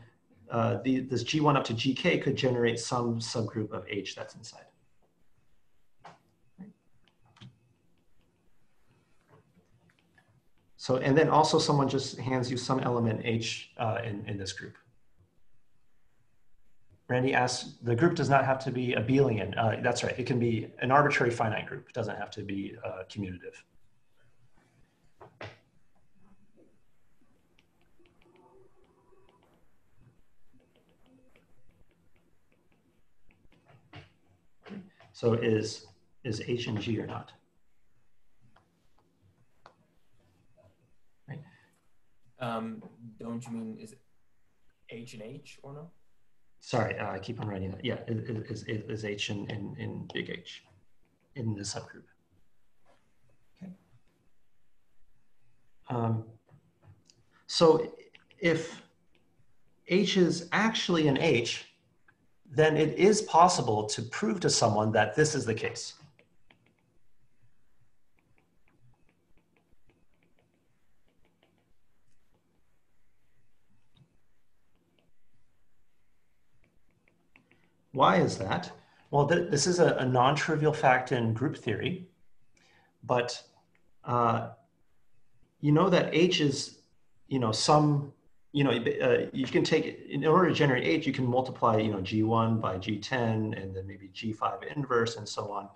uh, the, this G1 up to GK could generate some subgroup of H that's inside. So, and then also someone just hands you some element H uh, in, in this group. Randy asks, the group does not have to be abelian. Uh, that's right, it can be an arbitrary finite group. It doesn't have to be uh, commutative. So is, is H and G or not? Um, don't you mean is it H and H or no? Sorry, uh, I keep on writing that. Yeah, is, is, is H in, in, in big H in the subgroup. Okay. Um, so if H is actually an H, then it is possible to prove to someone that this is the case. Why is that? Well, th this is a, a non-trivial fact in group theory, but uh, you know that H is, you know, some, you know, uh, you can take, in order to generate H, you can multiply, you know, G1 by G10 and then maybe G5 inverse and so on.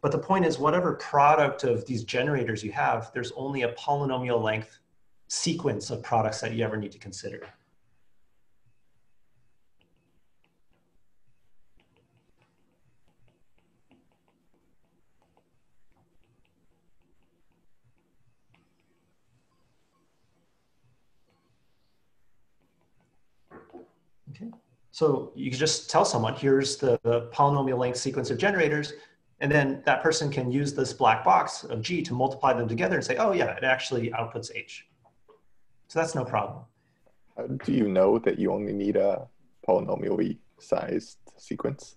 But the point is whatever product of these generators you have, there's only a polynomial length sequence of products that you ever need to consider. So you can just tell someone, here's the, the polynomial length sequence of generators, and then that person can use this black box of G to multiply them together and say, oh yeah, it actually outputs H. So that's no problem. How do you know that you only need a polynomially sized sequence?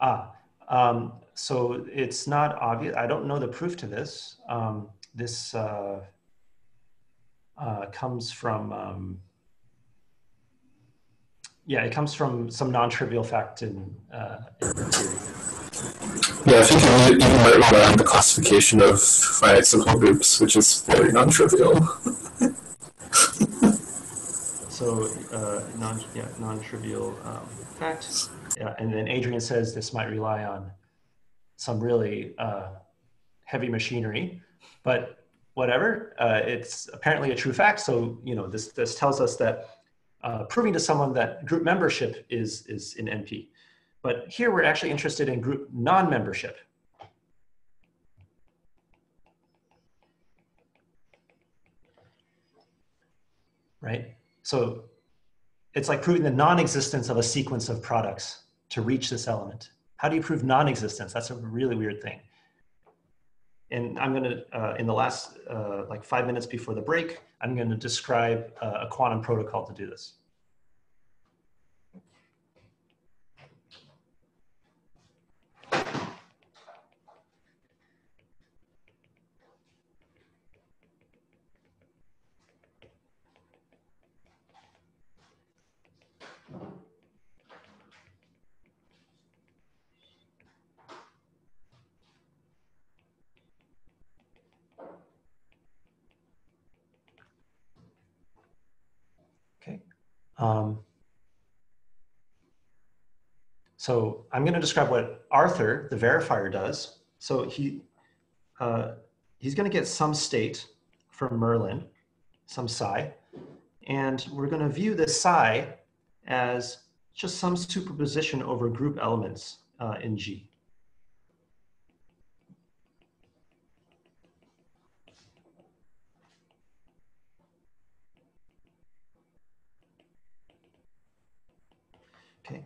Ah, um, so it's not obvious. I don't know the proof to this. Um, this uh, uh, comes from, um, yeah, it comes from some non-trivial fact in, uh, in theory. Yeah, I think you even might rely on the classification of finite simple groups, which is very non-trivial. So uh, non, yeah, non-trivial um, fact. Yeah, and then Adrian says this might rely on some really uh, heavy machinery, but whatever. Uh, it's apparently a true fact. So you know this this tells us that uh, proving to someone that group membership is is in NP. But here we're actually interested in group non-membership. Right? So it's like proving the non-existence of a sequence of products to reach this element. How do you prove non-existence? That's a really weird thing. And I'm gonna, uh, in the last uh, like five minutes before the break, I'm gonna describe uh, a quantum protocol to do this. Um, so I'm going to describe what Arthur, the verifier, does. So he uh, he's going to get some state from Merlin, some psi, and we're going to view this psi as just some superposition over group elements uh, in G. Okay.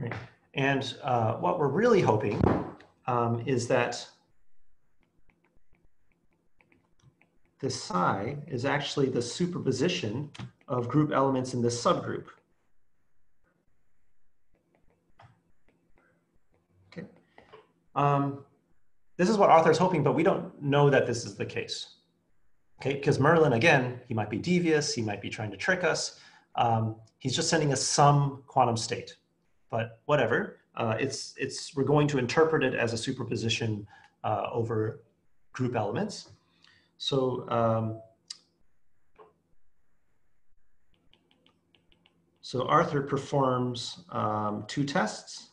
Right. And uh, what we're really hoping um, is that the psi is actually the superposition of group elements in this subgroup. Okay. Um, this is what Arthur's hoping, but we don't know that this is the case. Okay, because Merlin, again, he might be devious, he might be trying to trick us. Um, he's just sending us some quantum state, but whatever. Uh, it's, it's, we're going to interpret it as a superposition uh, over group elements. So, um, so Arthur performs um, two tests.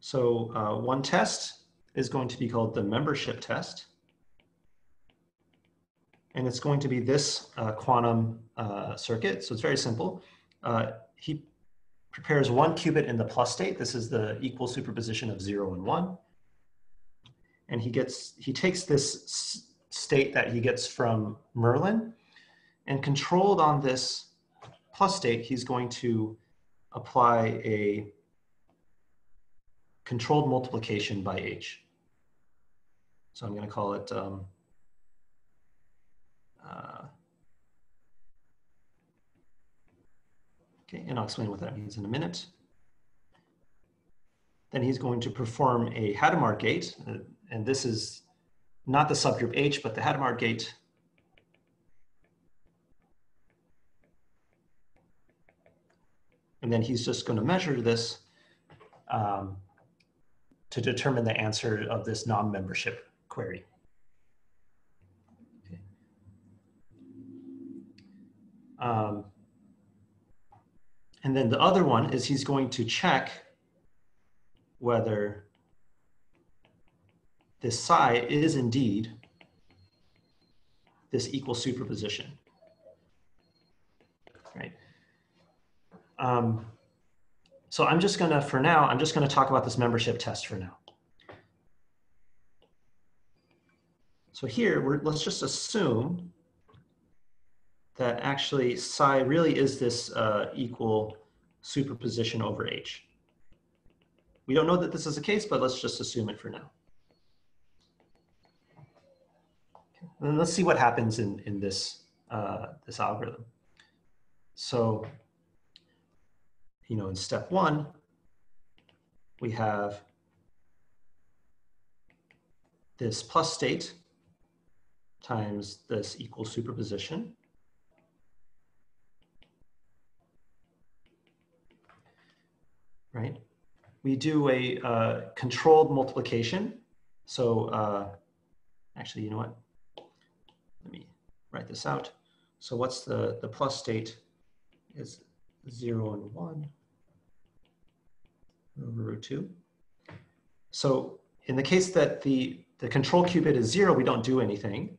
So uh, one test is going to be called the membership test. And it's going to be this uh, quantum uh, circuit. So it's very simple. Uh, he prepares one qubit in the plus state. This is the equal superposition of zero and one. And he gets, he takes this state that he gets from Merlin and controlled on this plus state, he's going to apply a controlled multiplication by h. So I'm going to call it um, uh, okay, and I'll explain what that means in a minute. Then he's going to perform a Hadamard gate, uh, and this is not the subgroup H, but the Hadamard gate. And then he's just going to measure this um, to determine the answer of this non-membership query. Um, and then the other one is he's going to check whether this psi is indeed this equal superposition, right? Um, so I'm just gonna, for now, I'm just gonna talk about this membership test for now. So here, we're, let's just assume that actually psi really is this uh, equal superposition over H. We don't know that this is the case, but let's just assume it for now. And let's see what happens in, in this, uh, this algorithm. So, you know, in step one, we have this plus state times this equal superposition. Right? We do a uh, controlled multiplication. So uh, actually, you know what? Let me write this out. So what's the, the plus state is zero and one over root two. So in the case that the, the control qubit is zero, we don't do anything.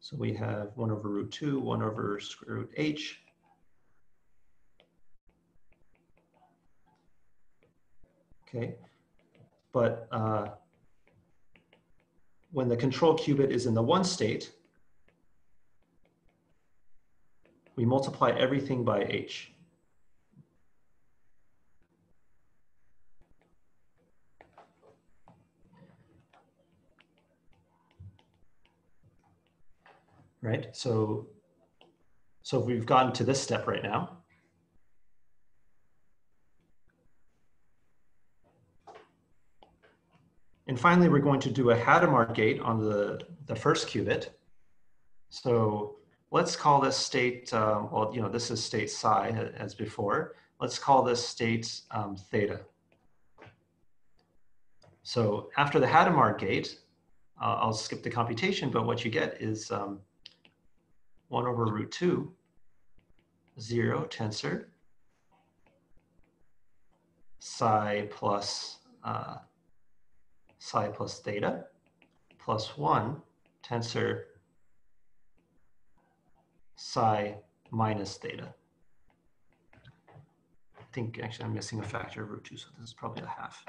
So we have one over root two, one over square root h. Okay, but uh, when the control qubit is in the one state, we multiply everything by h. Right, so, so we've gotten to this step right now. And finally, we're going to do a Hadamard gate on the, the first qubit. So let's call this state, um, well, you know, this is state psi as before. Let's call this state um, theta. So after the Hadamard gate, uh, I'll skip the computation, but what you get is um, 1 over root 2, 0 tensor, psi plus uh, psi plus theta, plus 1 tensor psi minus theta. I think actually I'm missing a factor of root 2, so this is probably a half.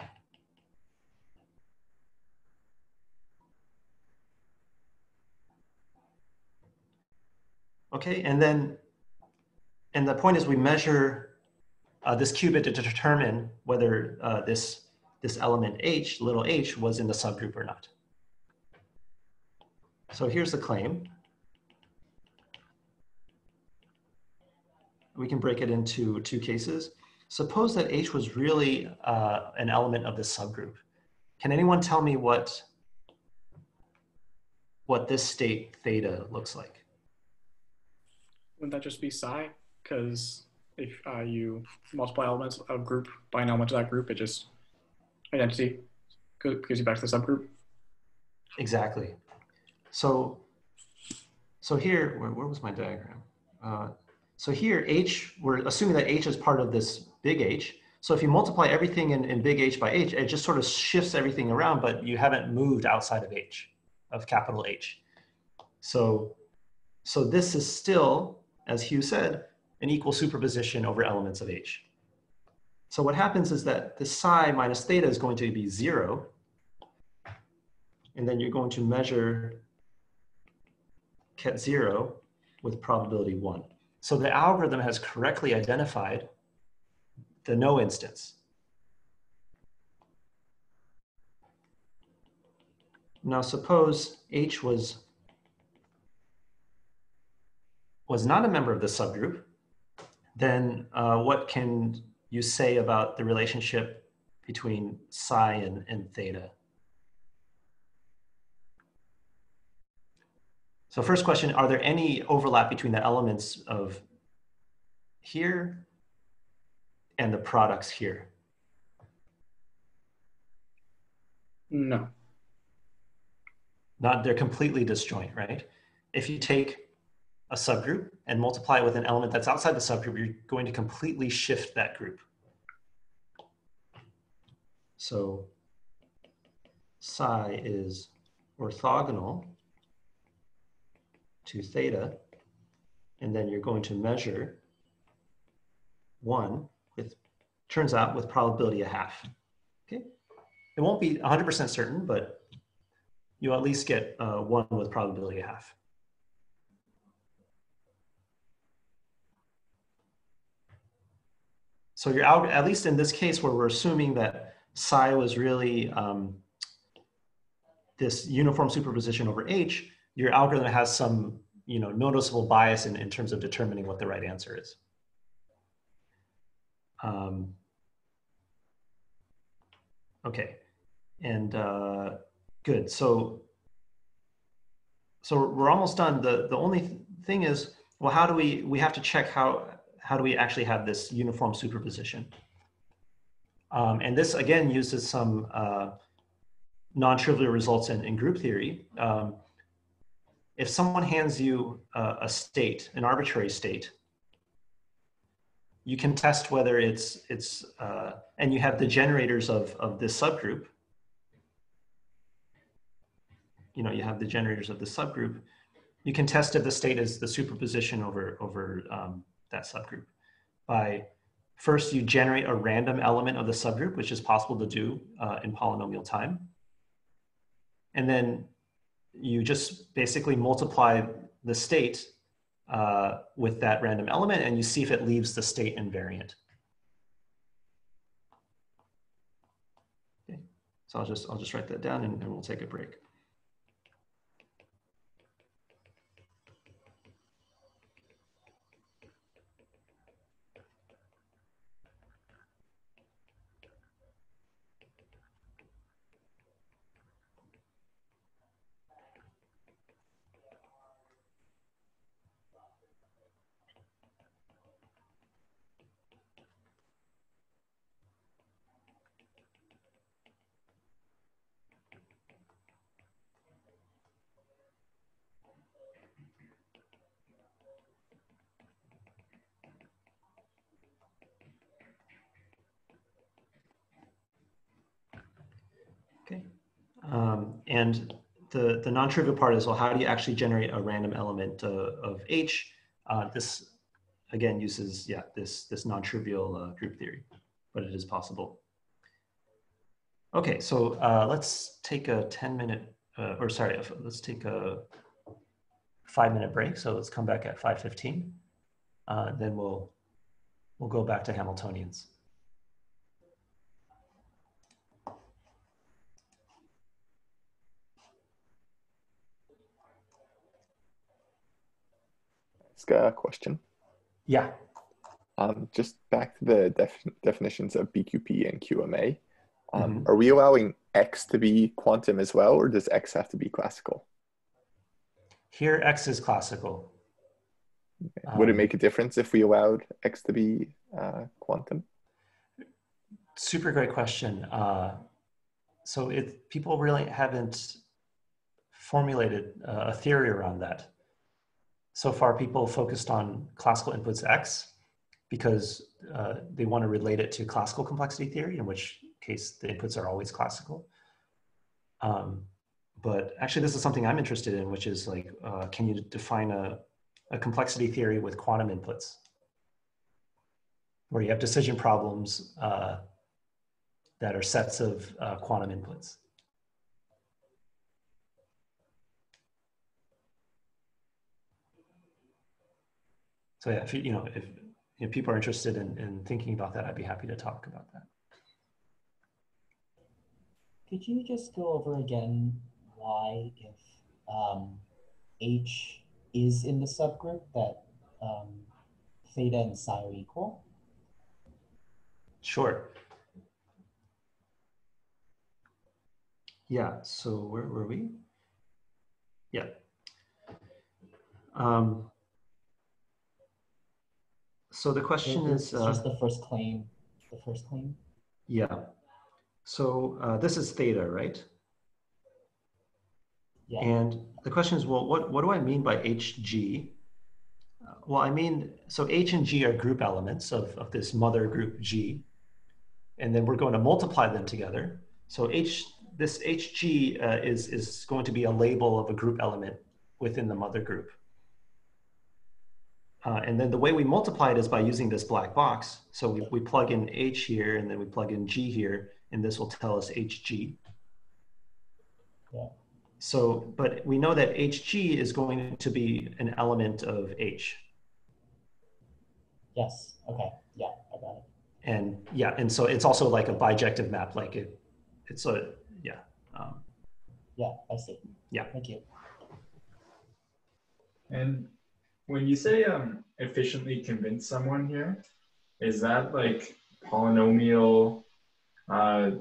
Okay, and then, and the point is we measure uh, this qubit to determine whether uh, this, this element h, little h, was in the subgroup or not. So here's the claim. We can break it into two cases. Suppose that h was really uh, an element of this subgroup. Can anyone tell me what, what this state theta looks like? wouldn't that just be psi? Because if uh, you multiply elements of group by an element of that group, it just identity gives you back to the subgroup. Exactly. So, so here, where, where was my diagram? Uh, so here, H, we're assuming that H is part of this big H. So if you multiply everything in, in big H by H, it just sort of shifts everything around, but you haven't moved outside of H, of capital H. So, so this is still as Hugh said, an equal superposition over elements of H. So what happens is that the psi minus theta is going to be zero. And then you're going to measure ket zero with probability one. So the algorithm has correctly identified the no instance. Now suppose H was was not a member of the subgroup, then uh, what can you say about the relationship between psi and, and theta? So first question, are there any overlap between the elements of here and the products here? No. Not, they're completely disjoint, right? If you take a subgroup and multiply it with an element that's outside the subgroup, you're going to completely shift that group. So psi is orthogonal to theta, and then you're going to measure one with turns out with probability a half. Okay, it won't be 100% certain, but you'll at least get uh, one with probability a half. So you're out, at least in this case where we're assuming that psi was really um, this uniform superposition over H, your algorithm has some you know, noticeable bias in, in terms of determining what the right answer is. Um, okay, and uh, good. So, so we're almost done. The the only th thing is, well, how do we we have to check how how do we actually have this uniform superposition? Um, and this again uses some uh, non-trivial results in, in group theory. Um, if someone hands you a, a state, an arbitrary state, you can test whether it's it's uh, and you have the generators of of this subgroup. You know, you have the generators of the subgroup. You can test if the state is the superposition over over um, that subgroup by first you generate a random element of the subgroup, which is possible to do uh, in polynomial time, and then you just basically multiply the state uh, with that random element and you see if it leaves the state invariant. Okay. So I'll just, I'll just write that down and, and we'll take a break. Um, and the, the non-trivial part is, well, how do you actually generate a random element uh, of H? Uh, this, again, uses, yeah, this, this non-trivial uh, group theory, but it is possible. Okay, so uh, let's take a 10 minute, uh, or sorry, let's take a five minute break. So let's come back at 5.15. Uh, then we'll, we'll go back to Hamiltonians. Ask a question? Yeah. Um, just back to the def definitions of BQP and QMA. Um, mm -hmm. Are we allowing X to be quantum as well, or does X have to be classical? Here, X is classical. Okay. Would um, it make a difference if we allowed X to be uh, quantum? Super great question. Uh, so it, people really haven't formulated uh, a theory around that so far people focused on classical inputs X because uh, they want to relate it to classical complexity theory, in which case the inputs are always classical. Um, but actually this is something I'm interested in, which is like, uh, can you define a, a complexity theory with quantum inputs? Where you have decision problems uh, that are sets of uh, quantum inputs. So yeah, if you, know, if, if people are interested in, in thinking about that, I'd be happy to talk about that. Could you just go over again why if um, H is in the subgroup that um, theta and psi are equal? Sure. Yeah, so where were we? Yeah. Um, so the question it's is uh, just the first claim. The first claim. Yeah. So uh, this is theta, right? Yeah. And the question is, well, what, what do I mean by HG? Uh, well, I mean, so H and G are group elements of, of this mother group G. And then we're going to multiply them together. So H, this HG uh, is, is going to be a label of a group element within the mother group. Uh, and then the way we multiply it is by using this black box. So we, we plug in H here and then we plug in G here, and this will tell us HG. Yeah. So, but we know that HG is going to be an element of H. Yes. Okay. Yeah, I got it. And yeah, and so it's also like a bijective map, like it, it's a, yeah. Um, Yeah, I see. Yeah. Thank you. And when you say um, efficiently convince someone here, is that like polynomial uh,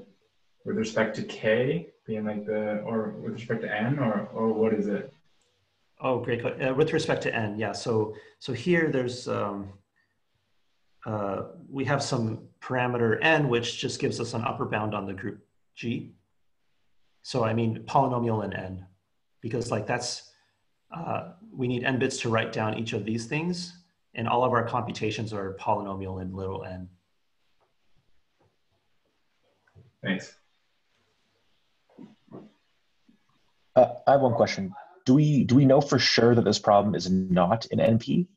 with respect to k being like the, or with respect to n, or or what is it? Oh, great. Uh, with respect to n, yeah. So so here there's um, uh, we have some parameter n, which just gives us an upper bound on the group g. So I mean polynomial in n, because like that's uh, we need n bits to write down each of these things, and all of our computations are polynomial in little n. Thanks. Uh, I have one question. Do we do we know for sure that this problem is not an NP?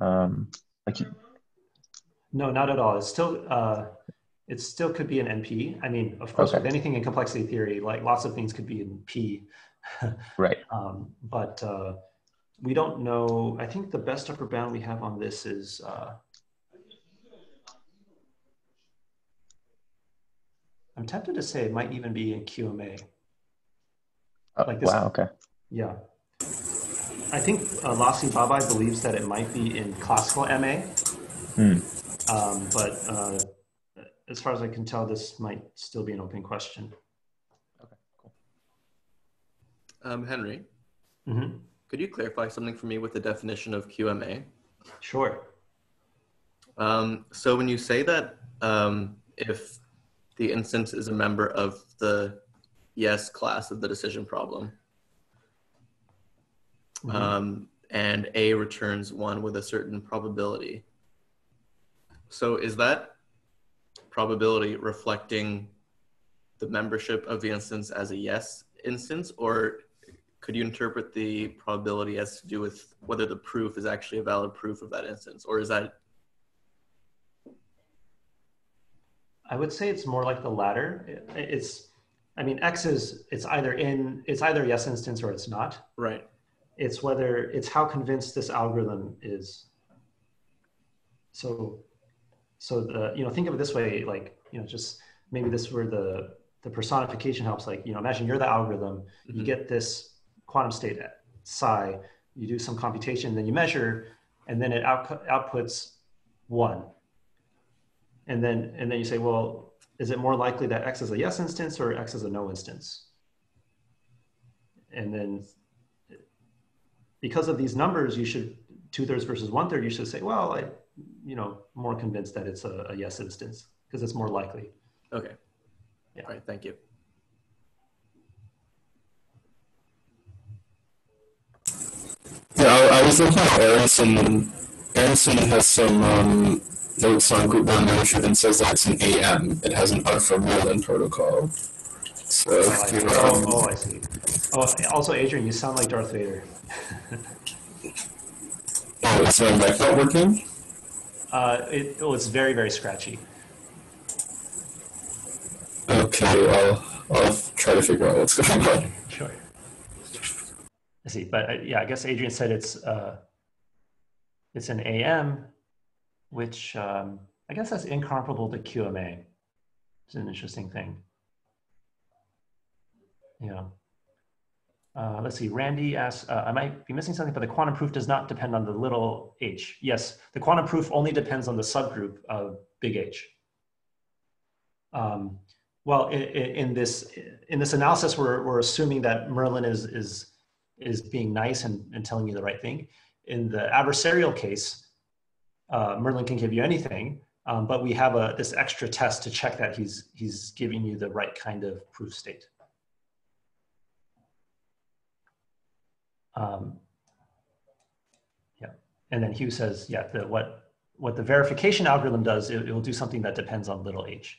Um, like you, No, not at all. It's still uh, it still could be an NP. I mean, of course, Okay. with anything in complexity theory, like lots of things could be in P. right. Um, but uh, we don't know. I think the best upper bound we have on this is. Uh, I'm tempted to say it might even be in QMA. Oh, Like this- wow. Okay. Yeah. I think uh, Laci Babai believes that it might be in classical MA. Hmm. Um, but uh, as far as I can tell, this might still be an open question. Um, Henry, Mhm. could you clarify something for me with the definition of QMA? Sure. Um, so when you say that um, if the instance is a member of the yes class of the decision problem, Mhm. um, and A returns one with a certain probability. So is that probability reflecting the membership of the instance as a yes instance, or could you interpret the probability as to do with whether the proof is actually a valid proof of that instance, or is that I would say it's more like the latter. It's, I mean, X is, it's either in, it's either a yes instance or it's not. right? It's whether, it's how convinced this algorithm is. So, so the, you know, think of it this way, like, you know, just maybe this where the, the personification helps, like, you know, imagine you're the algorithm, you Mhm. get this quantum state psi, you do some computation, then you measure, and then it out, outputs one. And then, and then you say, well, is it more likely that X is a yes instance or X is a no instance? And then because of these numbers, you should, two thirds versus one third, you should say, well, I, you know, more convinced that it's a, a yes instance because it's more likely. Okay. Yeah. All right. Thank you. Yeah, I, I was looking at Aaronson. Aaronson has some um, notes on group one membership and says that it's an AM. It has an Arthur Merlin protocol. So, Oh, I Oh, oh, I see. Oh, also, Adrian, you sound like Darth Vader. oh, is my mic not working? Uh, it, oh, it's very, very scratchy. Okay, well, I'll try to figure out what's going on. I see, but uh, yeah, I guess Adrian said it's uh, it's an AM, which um, I guess that's incomparable to QMA. It's an interesting thing. Yeah. Uh, let's see. Randy asks, uh, I might be missing something, but the quantum proof does not depend on the little h. Yes, the quantum proof only depends on the subgroup of big H. Um, well, in, in this in this analysis, we're, we're assuming that Merlin is is is being nice and, and telling you the right thing. In the adversarial case, uh, Merlin can give you anything, um, but we have a this extra test to check that he's he's giving you the right kind of proof state. Um, yeah, and then Hugh says, yeah, the, what what the verification algorithm does, it, it will do something that depends on little h.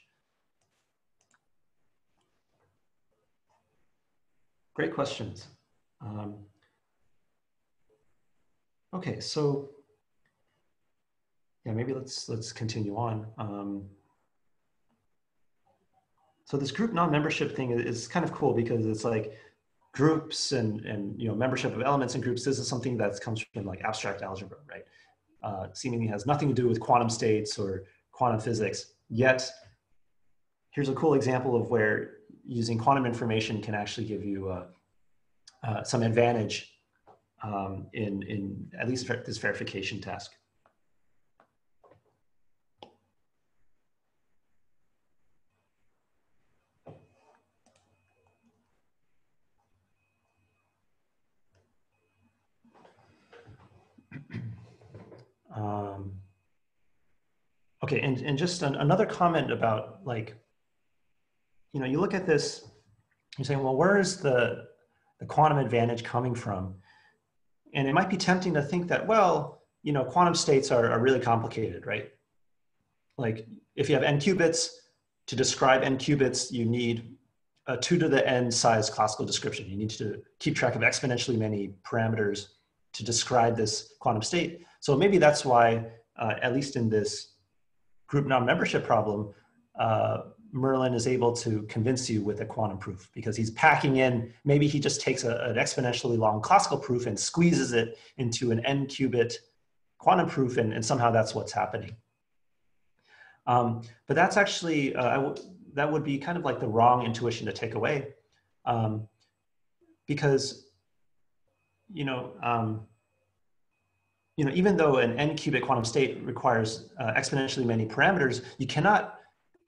Great questions. Um, okay, so yeah, maybe let's let's continue on. Um, so this group non-membership thing is, kind of cool because it's like groups and and you know membership of elements in groups. This is something that comes from like abstract algebra, right? Uh, seemingly has nothing to do with quantum states or quantum physics. Yet, here's a cool example of where using quantum information can actually give you uh, uh, some advantage um, in in at least this verification task. Um, okay, and, and just an, another comment about like, you know, you look at this, you're saying, well, where is the, the quantum advantage coming from? And it might be tempting to think that, well, you know, quantum states are, are really complicated, right? Like if you have n qubits, to describe n qubits, you need a two to the n size classical description. You need to keep track of exponentially many parameters to describe this quantum state. So maybe that's why, uh, at least in this group non-membership problem, uh, Merlin is able to convince you with a quantum proof because he's packing in, maybe he just takes a, an exponentially long classical proof and squeezes it into an n qubit quantum proof and, and somehow that's what's happening. Um, but that's actually, uh, that would be kind of like the wrong intuition to take away um, because, you know, um, you know, even though an n qubit quantum state requires uh, exponentially many parameters, you cannot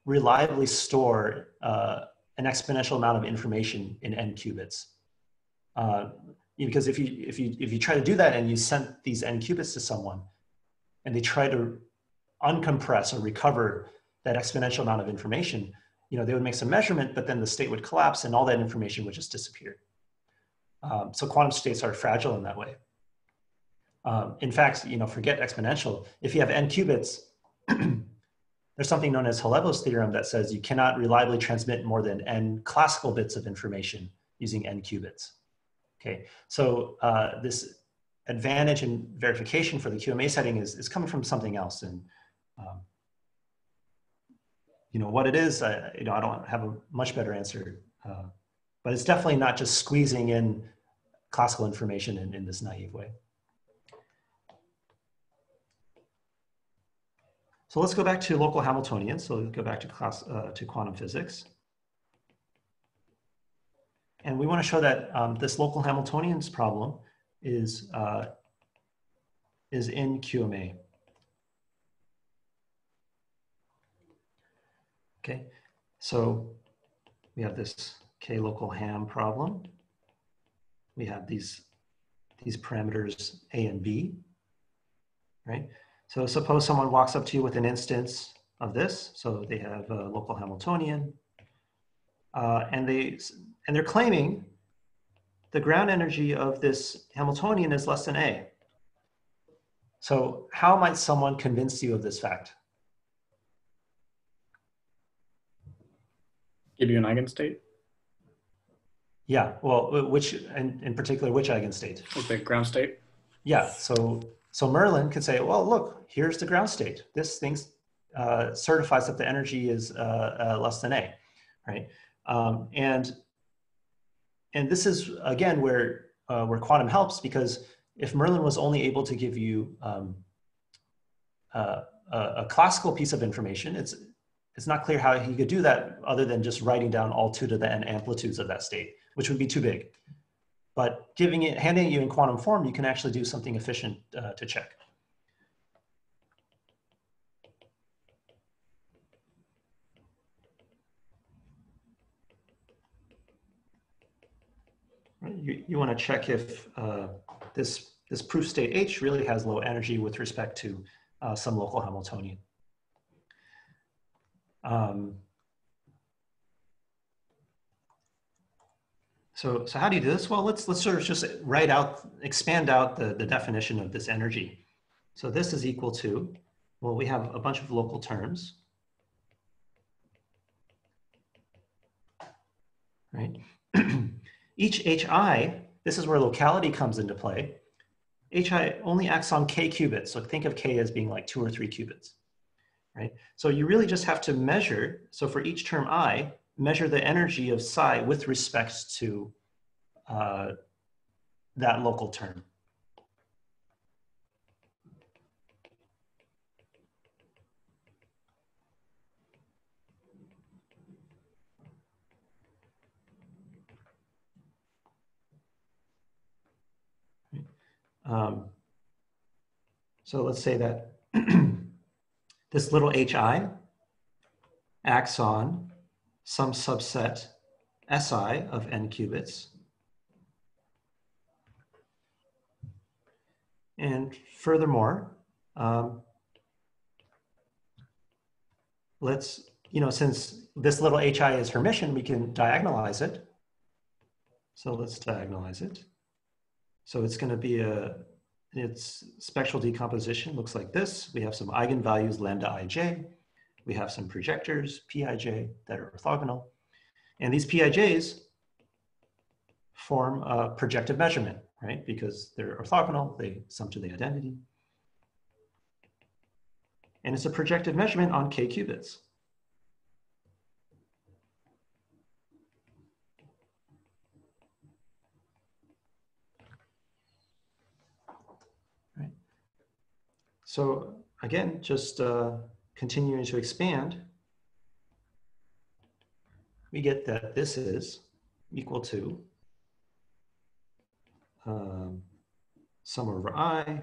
reliably store uh, an exponential amount of information in n qubits. Uh, because if you, if, you, if you try to do that and you send these n qubits to someone and they try to uncompress or recover that exponential amount of information, you know, they would make some measurement, but then the state would collapse and all that information would just disappear. Um, so quantum states are fragile in that way. Um, in fact, you know, forget exponential. If you have n qubits, there's something known as Holevo's theorem that says you cannot reliably transmit more than n classical bits of information using n qubits. Okay, so uh, this advantage and verification for the QMA setting is, is coming from something else. And um, you know what it is, I, you know, I don't have a much better answer, uh, but it's definitely not just squeezing in classical information in, in this naive way. So let's go back to local Hamiltonian. So we'll go back to class uh, to quantum physics. And we want to show that um, this local Hamiltonians problem is, uh, is in QMA. Okay, so we have this K local ham problem. We have these, these parameters A and B, right? So suppose someone walks up to you with an instance of this. So they have a local Hamiltonian, uh, and they and they're claiming the ground energy of this Hamiltonian is less than A. So how might someone convince you of this fact? Give you an eigenstate. Yeah, well, which, in, in particular, which eigenstate? The ground state. Yeah, so so Merlin could say, well, look, here's the ground state. This thing uh, certifies that the energy is uh, uh, less than A, right? Um, and, and this is, again, where, uh, where quantum helps because if Merlin was only able to give you um, uh, a, a classical piece of information, it's, it's not clear how he could do that other than just writing down all two to the n amplitudes of that state, which would be too big. But giving it, handing it you in quantum form, you can actually do something efficient uh, to check. You, you want to check if uh, this, this proof state H really has low energy with respect to uh, some local Hamiltonian. Um, So, so how do you do this? Well, let's, let's sort of just write out, expand out the, the definition of this energy. So this is equal to, well, we have a bunch of local terms, right? Each HI, this is where locality comes into play, hi only acts on k qubits. So think of k as being like two or three qubits, right? So you really just have to measure. So for each term i, measure the energy of psi with respect to uh, that local term. Um, so let's say that this little hi acts on some subset Si of n qubits. And furthermore, um, let's, you know, since this little hi is Hermitian, we can diagonalize it. So let's diagonalize it. So it's going to be a, its spectral decomposition looks like this. We have some eigenvalues, lambda ij. We have some projectors, pij, that are orthogonal. And these pijs form a projective measurement, right? Because they're orthogonal, they sum to the identity. And it's a projective measurement on k qubits. So again, just uh, continuing to expand, we get that this is equal to um, sum over i,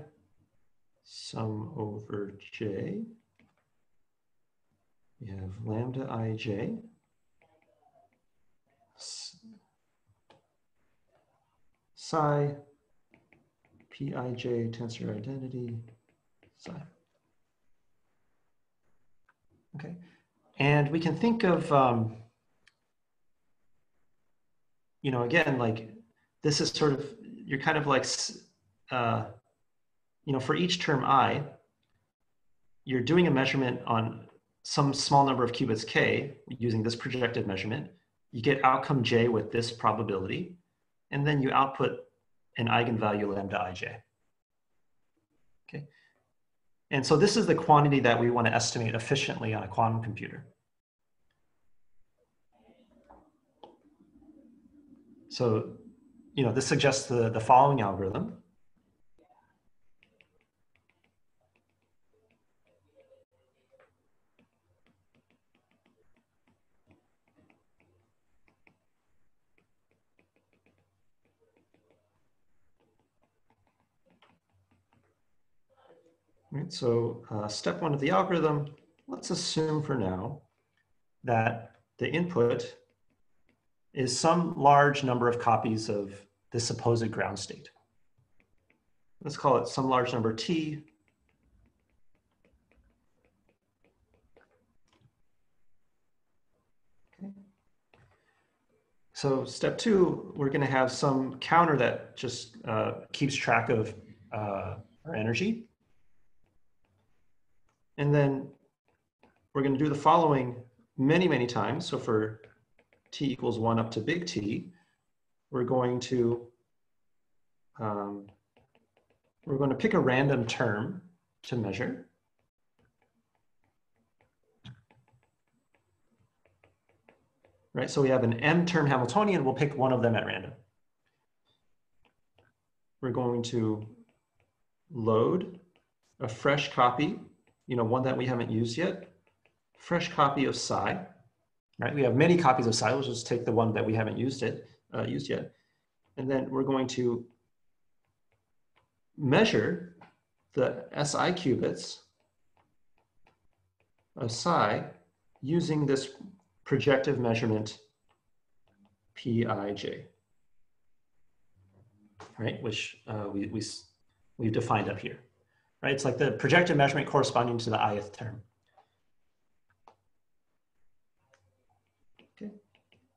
sum over j. We have lambda ij psi pij tensor identity psi. Okay, and we can think of, um, you know, again, like this is sort of, you're kind of like, uh, you know, for each term i, you're doing a measurement on some small number of qubits k using this projected measurement. You get outcome j with this probability, and then you output an eigenvalue lambda ij. And so this is the quantity that we want to estimate efficiently on a quantum computer. So, you know, this suggests the, the following algorithm. Right, so uh, step one of the algorithm, let's assume for now that the input is some large number of copies of the supposed ground state. Let's call it some large number t. Okay. So step two, we're gonna have some counter that just uh, keeps track of uh, our energy. And then we're going to do the following many, many times. So for t equals 1 up to big T, we're going to um, we're going to pick a random term to measure. Right, so we have an m term Hamiltonian, we'll pick one of them at random. We're going to load a fresh copy you know, one that we haven't used yet, fresh copy of psi, right? We have many copies of psi. Let's just take the one that we haven't used it, uh, used yet. And then we're going to measure the SI qubits of psi using this projective measurement Pij, right? Which uh, we, we, we've defined up here right? It's like the projected measurement corresponding to the ith term. Okay.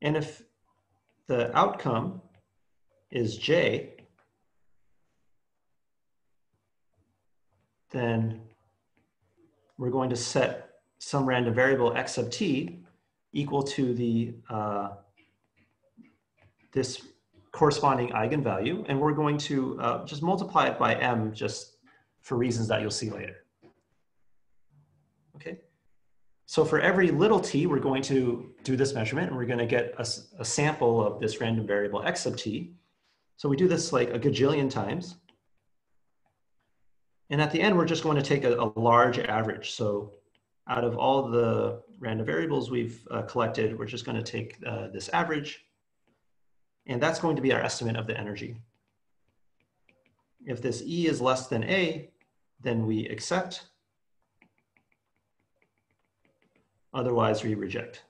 And if the outcome is j, then we're going to set some random variable x sub t equal to the uh, this corresponding eigenvalue, and we're going to uh, just multiply it by m just for reasons that you'll see later. Okay, so for every little t, we're going to do this measurement, and we're going to get a, a sample of this random variable x sub t. So we do this like a gajillion times. And at the end, we're just going to take a, a large average. So out of all the random variables we've uh, collected, we're just going to take uh, this average. And that's going to be our estimate of the energy. If this E is less than A, then we accept. Otherwise, we reject.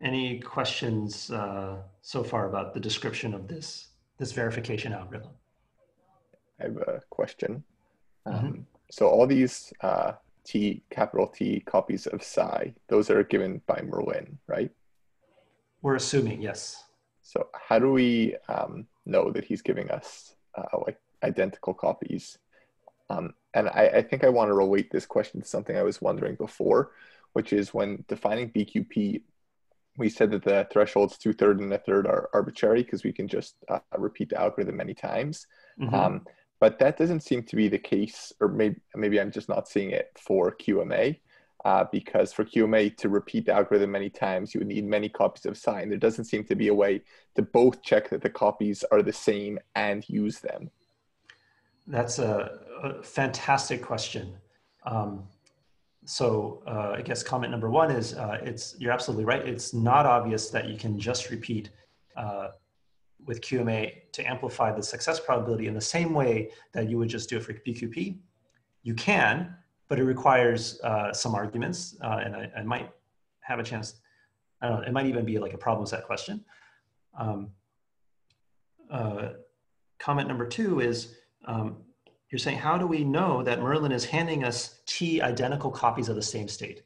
Any questions uh, so far about the description of this, this verification algorithm? I have a question. Um, mm -hmm. So all these uh, T, capital T copies of psi, those are given by Merlin, right? We're assuming, yes. So how do we um, know that he's giving us uh, like identical copies? Um, and I, I, think I want to relate this question to something I was wondering before, which is when defining BQP, we said that the thresholds two third and a third are arbitrary because we can just uh, repeat the algorithm many times. Mm-hmm. Um, but that doesn't seem to be the case, or maybe maybe I'm just not seeing it for QMA. Uh, because for QMA to repeat the algorithm many times, you would need many copies of psi. There doesn't seem to be a way to both check that the copies are the same and use them. That's a, a fantastic question. Um, so uh, I guess comment number one is uh, it's you're absolutely right. It's not obvious that you can just repeat uh, with QMA to amplify the success probability in the same way that you would just do it for BQP. You can, but it requires uh, some arguments, uh, and I, I, might have a chance. I don't know. It might even be like a problem set question. Um, uh, comment number two is um, you're saying, how do we know that Merlin is handing us T identical copies of the same state,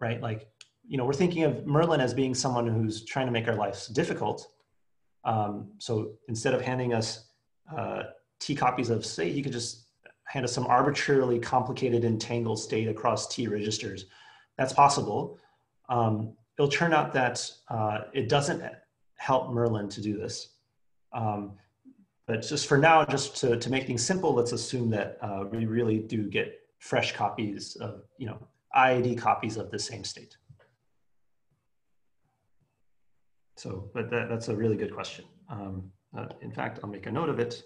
right? Like, you know, we're thinking of Merlin as being someone who's trying to make our lives difficult. Um, so instead of handing us uh, T copies of state, he could just hand us some arbitrarily complicated entangled state across T registers. That's possible. Um, it'll turn out that uh, it doesn't help Merlin to do this. Um, but just for now, just to, to make things simple, let's assume that uh, we really do get fresh copies of, you know, IID copies of the same state. So, but that, that's a really good question. Um, uh, in fact, I'll make a note of it.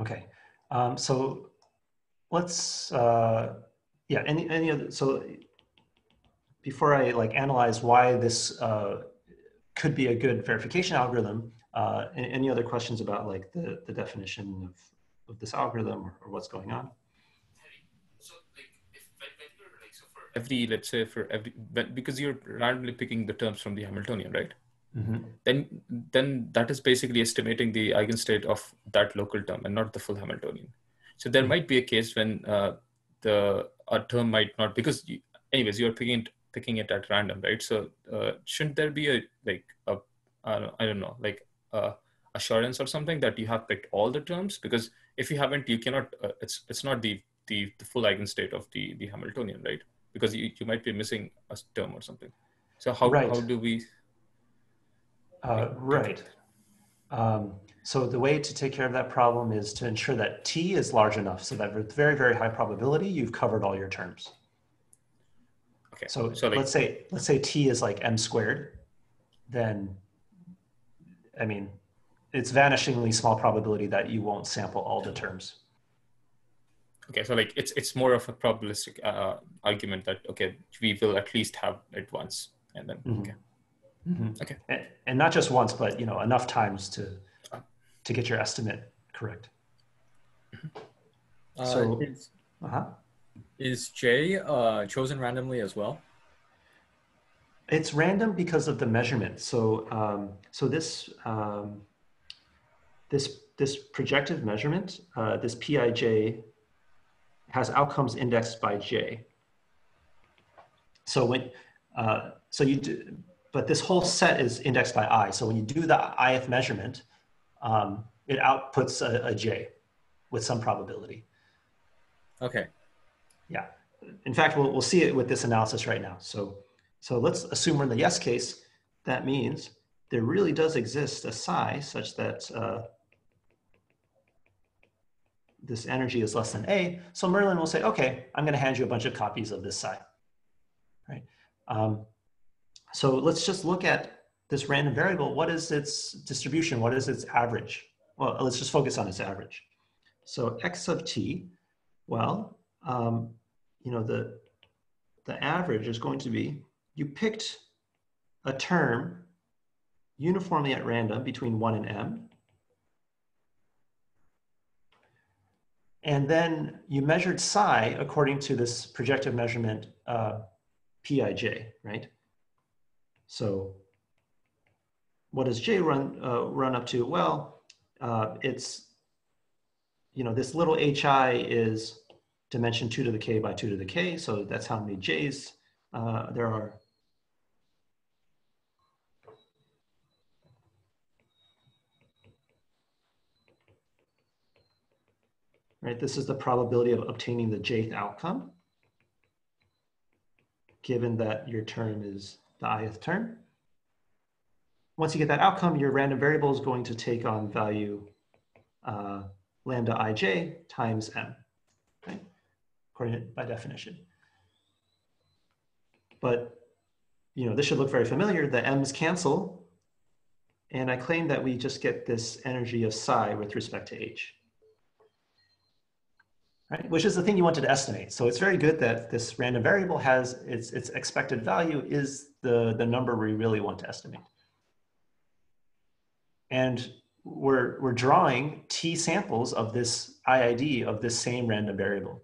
Okay, um, so let's, uh, yeah, any, any other, so before I like analyze why this uh, could be a good verification algorithm, uh, any other questions about like the, the definition of, of this algorithm or, or what's going on? every let's say for every because you're randomly picking the terms from the hamiltonian right mm-hmm. then then that is basically estimating the eigenstate of that local term and not the full Hamiltonian. So there mm-hmm. might be a case when uh, the a term might not because you, anyways you are picking it, picking it at random, right? So uh, shouldn't there be a like a I don't, know like a assurance or something that you have picked all the terms because if you haven't you cannot uh, it's it's not the the, the full eigenstate of the the Hamiltonian, right? Because you, you might be missing a term or something. So how right. how do we uh, right. Um, so the way to take care of that problem is to ensure that t is large enough so that with very, very high probability, you've covered all your terms. Okay. So, so let's say let's say t is like m squared, then I mean, it's vanishingly small probability that you won't sample all the terms. Okay, so like it's it's more of a probabilistic uh, argument that okay we will at least have it once and then mm -hmm. okay. Mhm. Okay. And, and not just once, but you know enough times to to get your estimate correct. Uh, So- is, Uh-huh. is J uh, chosen randomly as well? It's random because of the measurement. So um, so this um, this this projective measurement, uh, this Pij has outcomes indexed by J. So when uh, so you do, but this whole set is indexed by I. So when you do the ith measurement, um, it outputs a, a J with some probability. Okay. Yeah. In fact, we'll, we'll see it with this analysis right now. So, so let's assume we're in the yes case. That means there really does exist a psi such that uh, this energy is less than A. So Merlin will say, okay, I'm going to hand you a bunch of copies of this psi. Right. Um, so let's just look at this random variable. What is its distribution? What is its average? Well, let's just focus on its average. So x of t, well, um, you know, the, the average is going to be, you picked a term uniformly at random between 1 and m. And then you measured psi according to this projective measurement uh, Pij, right? So what does J run, uh, run up to? Well, uh, it's, you know, this little hi is dimension 2 to the k by 2 to the k. So that's how many j's uh, there are. Right, this is the probability of obtaining the jth outcome, given that your term is the ith term. Once you get that outcome, your random variable is going to take on value uh, lambda ij times m, right? according to, by definition. But you know, this should look very familiar. The m's cancel, and I claim that we just get this energy of psi with respect to h. Right? Which is the thing you wanted to estimate. So it's very good that this random variable has its, its expected value is the, the number we really want to estimate. And we're, we're drawing t samples of this IID of this same random variable.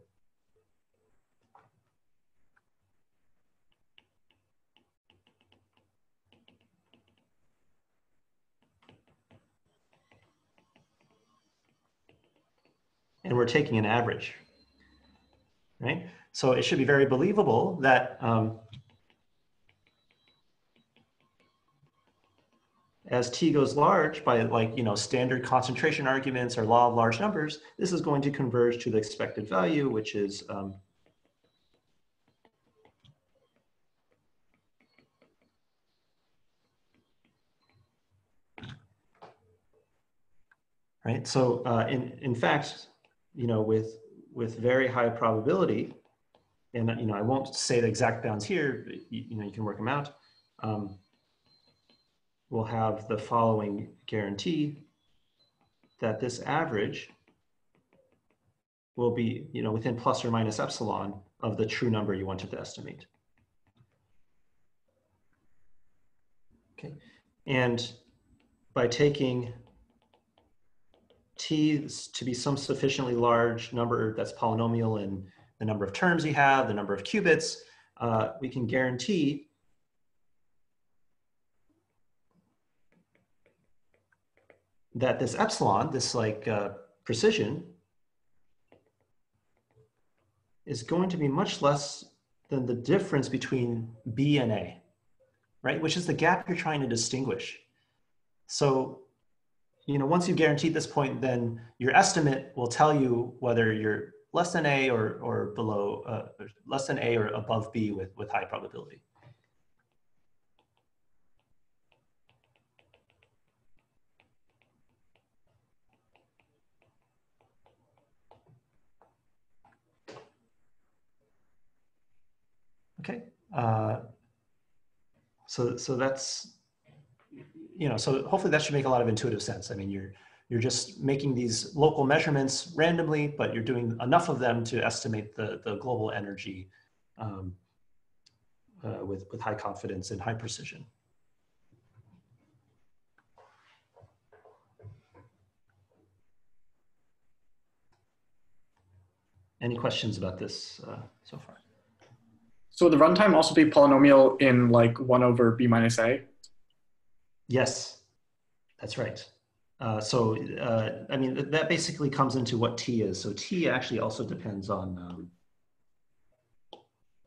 And we're taking an average, right? So it should be very believable that um, as t goes large by like, you know, standard concentration arguments or law of large numbers, this is going to converge to the expected value, which is um, right? So uh, in, in fact, you know, with, with very high probability, and you know, I won't say the exact bounds here, but you, you know, you can work them out. Um, we'll have the following guarantee that this average will be, you know, within plus or minus epsilon of the true number you wanted to estimate. Okay, and by taking t to be some sufficiently large number that's polynomial in the number of terms you have, the number of qubits, uh, we can guarantee that this epsilon, this like uh, precision, is going to be much less than the difference between B and A, right? Which is the gap you're trying to distinguish. So you know, once you've guaranteed this point, then your estimate will tell you whether you're less than A or, or below, uh, less than A or above B with, with high probability. Okay. Uh, so, so that's, you know, so hopefully that should make a lot of intuitive sense. I mean, you're, you're just making these local measurements randomly, but you're doing enough of them to estimate the, the global energy um, uh, with, with high confidence and high precision. Any questions about this uh, so far? So the runtime also be polynomial in like one over b minus a? Yes, that's right. Uh, so, uh, I mean, th- that basically comes into what t is. So t actually also depends on um,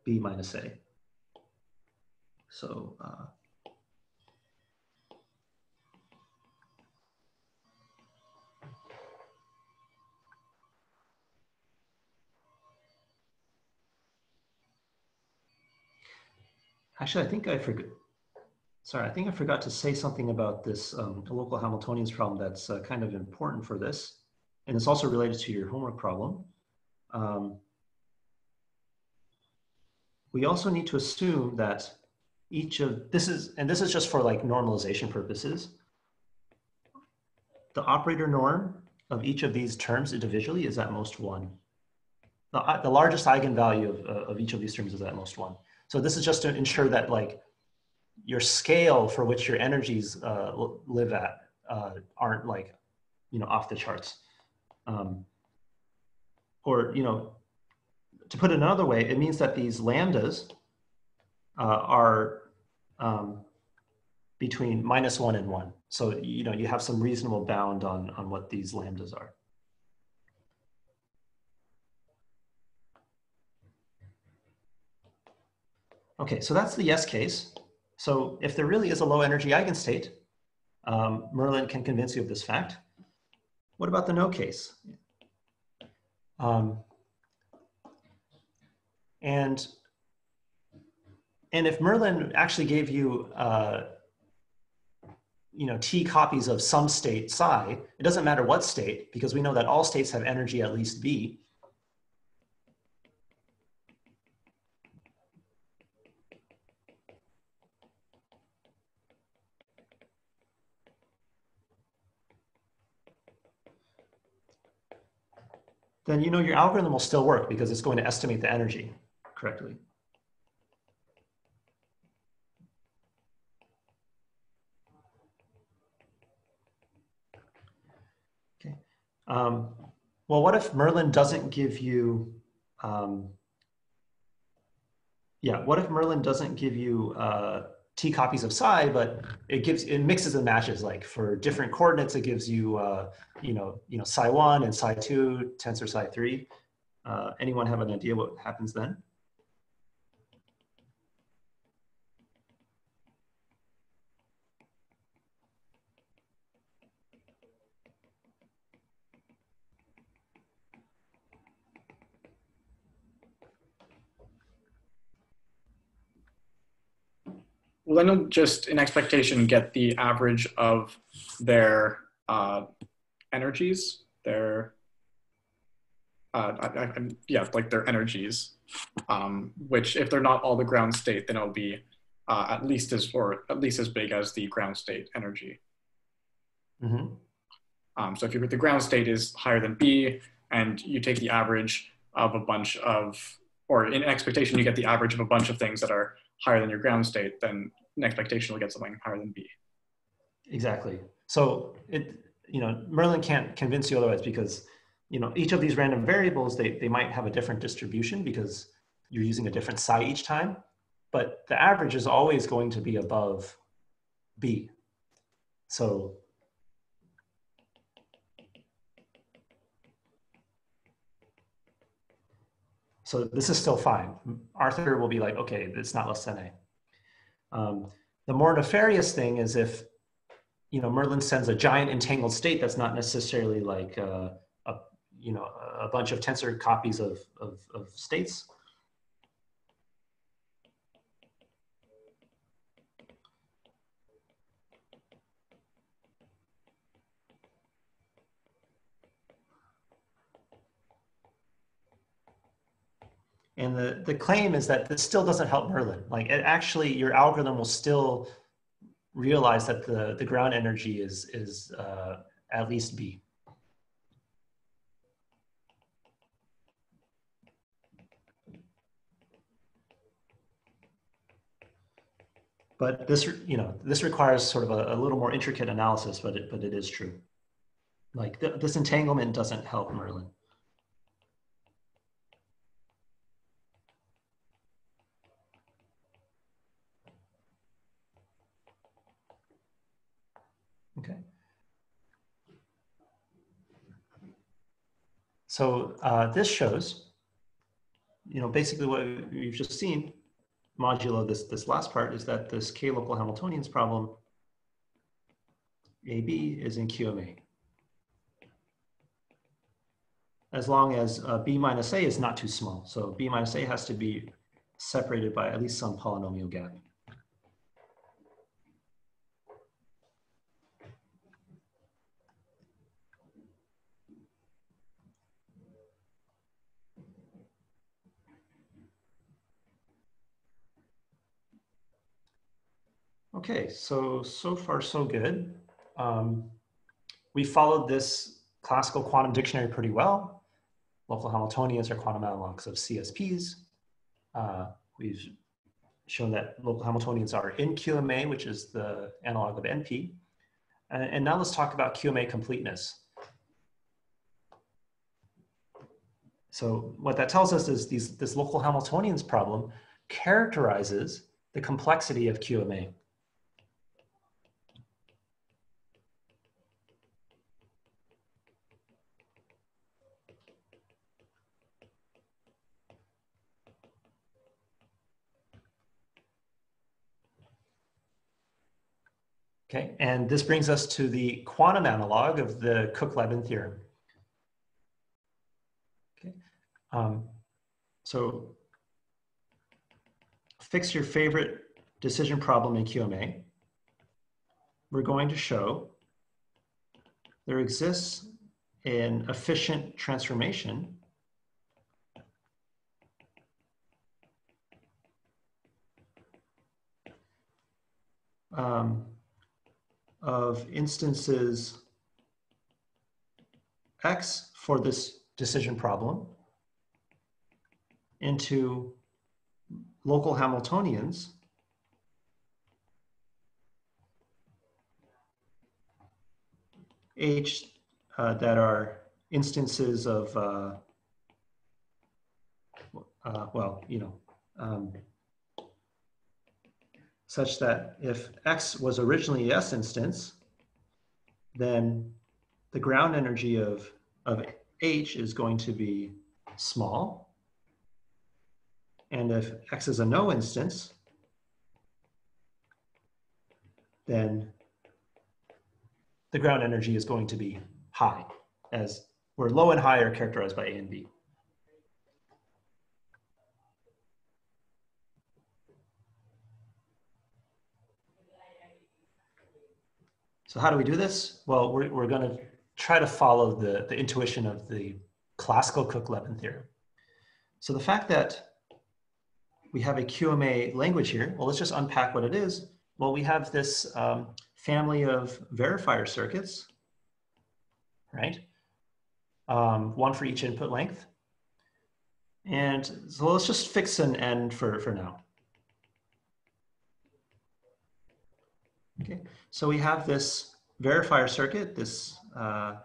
b minus a. So, uh, actually, I think I forgot. Sorry, I think I forgot to say something about this um, local Hamiltonians problem that's uh, kind of important for this. And it's also related to your homework problem. Um, we also need to assume that each of, this is, and this is just for like normalization purposes. The operator norm of each of these terms individually is at most one. The, the largest eigenvalue of, uh, of each of these terms is at most one. So this is just to ensure that like your scale for which your energies uh, live at uh, aren't like, you know, off the charts. Um, or, you know, to put it another way, it means that these lambdas uh, are um, between minus one and one. So, you know, you have some reasonable bound on, on what these lambdas are. Okay, so that's the yes case. So if there really is a low energy eigenstate, um, Merlin can convince you of this fact. What about the no case? Um, and, and if Merlin actually gave you, uh, you know, T copies of some state psi, it doesn't matter what state, because we know that all states have energy at least B. then you know your algorithm will still work because it's going to estimate the energy correctly. Okay. Um, well, what if Merlin doesn't give you, um, yeah, what if Merlin doesn't give you uh, t copies of psi, but it gives it mixes and matches. Like for different coordinates, it gives you uh, you know you know psi one and psi two, tensor psi three. Uh, anyone have an idea what happens then? Will then you'll just in expectation get the average of their uh, energies, their uh, I, I, yeah, like their energies, um, which if they're not all the ground state, then it'll be uh, at least as or at least as big as the ground state energy. Mm-hmm. Um, so if you, the ground state is higher than B, and you take the average of a bunch of, or in expectation you get the average of a bunch of things that are higher than your ground state, then an expectation will get something higher than B. Exactly. So it, you know, Merlin can't convince you otherwise because, you know, each of these random variables, they, they might have a different distribution because you're using a different psi each time, but the average is always going to be above B. So So this is still fine. Arthur will be like, okay, it's not less than A. Um, the more nefarious thing is if, you know, Merlin sends a giant entangled state that's not necessarily like uh, a, you know, a bunch of tensor copies of, of, of states. And the, the claim is that this still doesn't help Merlin. Like it actually, your algorithm will still realize that the, the ground energy is, is uh, at least B. But this, you know, this requires sort of a, a little more intricate analysis, but it, but it is true. Like th this entanglement doesn't help Merlin. Okay. So uh, this shows, you know, basically what we've just seen, modulo this, this last part, is that this k local Hamiltonians problem, AB is in QMA. As long as uh, B minus A is not too small. So B minus A has to be separated by at least some polynomial gap. Okay, so, so far so good. Um, we followed this classical quantum dictionary pretty well. Local Hamiltonians are quantum analogs of CSPs. Uh, we've shown that local Hamiltonians are in QMA, which is the analog of NP. And, and now let's talk about QMA completeness. So what that tells us is these, this local Hamiltonians problem characterizes the complexity of QMA. Okay, and this brings us to the quantum analog of the Cook-Levin theorem. Okay, um, so fix your favorite decision problem in QMA. We're going to show there exists an efficient transformation um, of instances X for this decision problem into local Hamiltonians H uh, that are instances of, uh, uh, well, you know, um, such that if X was originally S instance, then the ground energy of, of H is going to be small. And if X is a no instance, then the ground energy is going to be high, as where low and high are characterized by A and B. So how do we do this? Well, we're, we're going to try to follow the, the intuition of the classical Cook-Levin theorem. So the fact that we have a QMA language here, well, let's just unpack what it is. Well, we have this um, family of verifier circuits, right? Um, one for each input length. And so let's just fix an end for, for now. Okay, so we have this verifier circuit, this uh,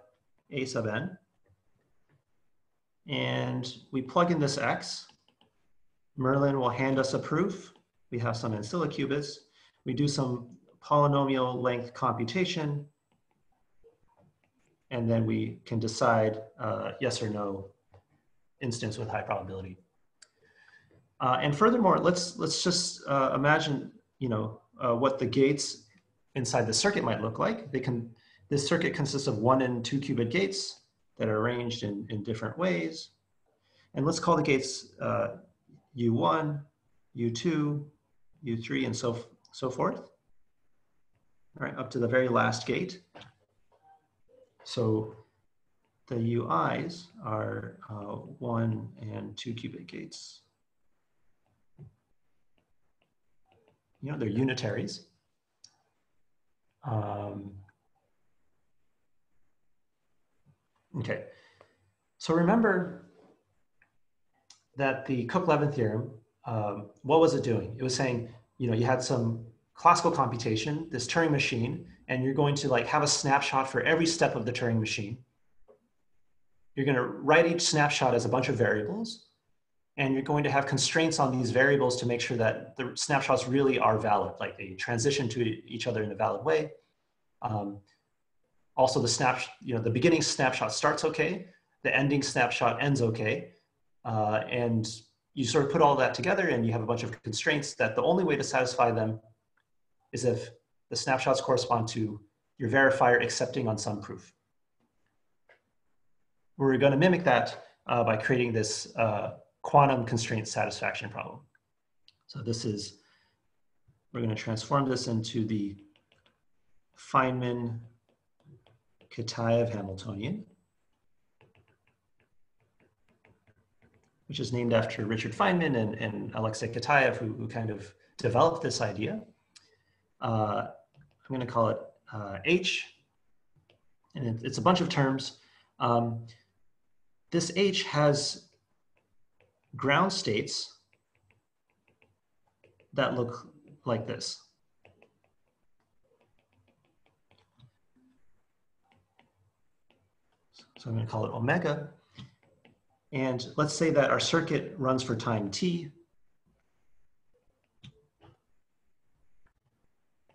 A sub n, and we plug in this X. Merlin will hand us a proof. We have some ancilla qubits. We do some polynomial length computation, and then we can decide uh, yes or no instance with high probability. Uh, and furthermore, let's let's just uh, imagine, you know, uh, what the gates inside the circuit might look like. They can, this circuit consists of one and two qubit gates that are arranged in, in different ways. And let's call the gates uh, U1, U2, U3, and so, so forth. All right, up to the very last gate. So the UIs are uh, one and two qubit gates. You know, they're unitaries. Um, okay, so remember that the Cook-Levin theorem, um, what was it doing? It was saying, you know, you had some classical computation, this Turing machine, and you're going to like have a snapshot for every step of the Turing machine. You're going to write each snapshot as a bunch of variables, and you're going to have constraints on these variables to make sure that the snapshots really are valid, like they transition to each other in a valid way. Um, also the snap, you know, the beginning snapshot starts okay, the ending snapshot ends okay, uh, and you sort of put all that together and you have a bunch of constraints that the only way to satisfy them is if the snapshots correspond to your verifier accepting on some proof. We're going to mimic that uh, by creating this uh, quantum constraint satisfaction problem. So this is, we're going to transform this into the Feynman Kitaev Hamiltonian, which is named after Richard Feynman and, and Alexei Kitaev, who, who kind of developed this idea. Uh, I'm going to call it uh, H, and it, it's a bunch of terms. Um, this H has ground states that look like this. So I'm going to call it omega. And let's say that our circuit runs for time t.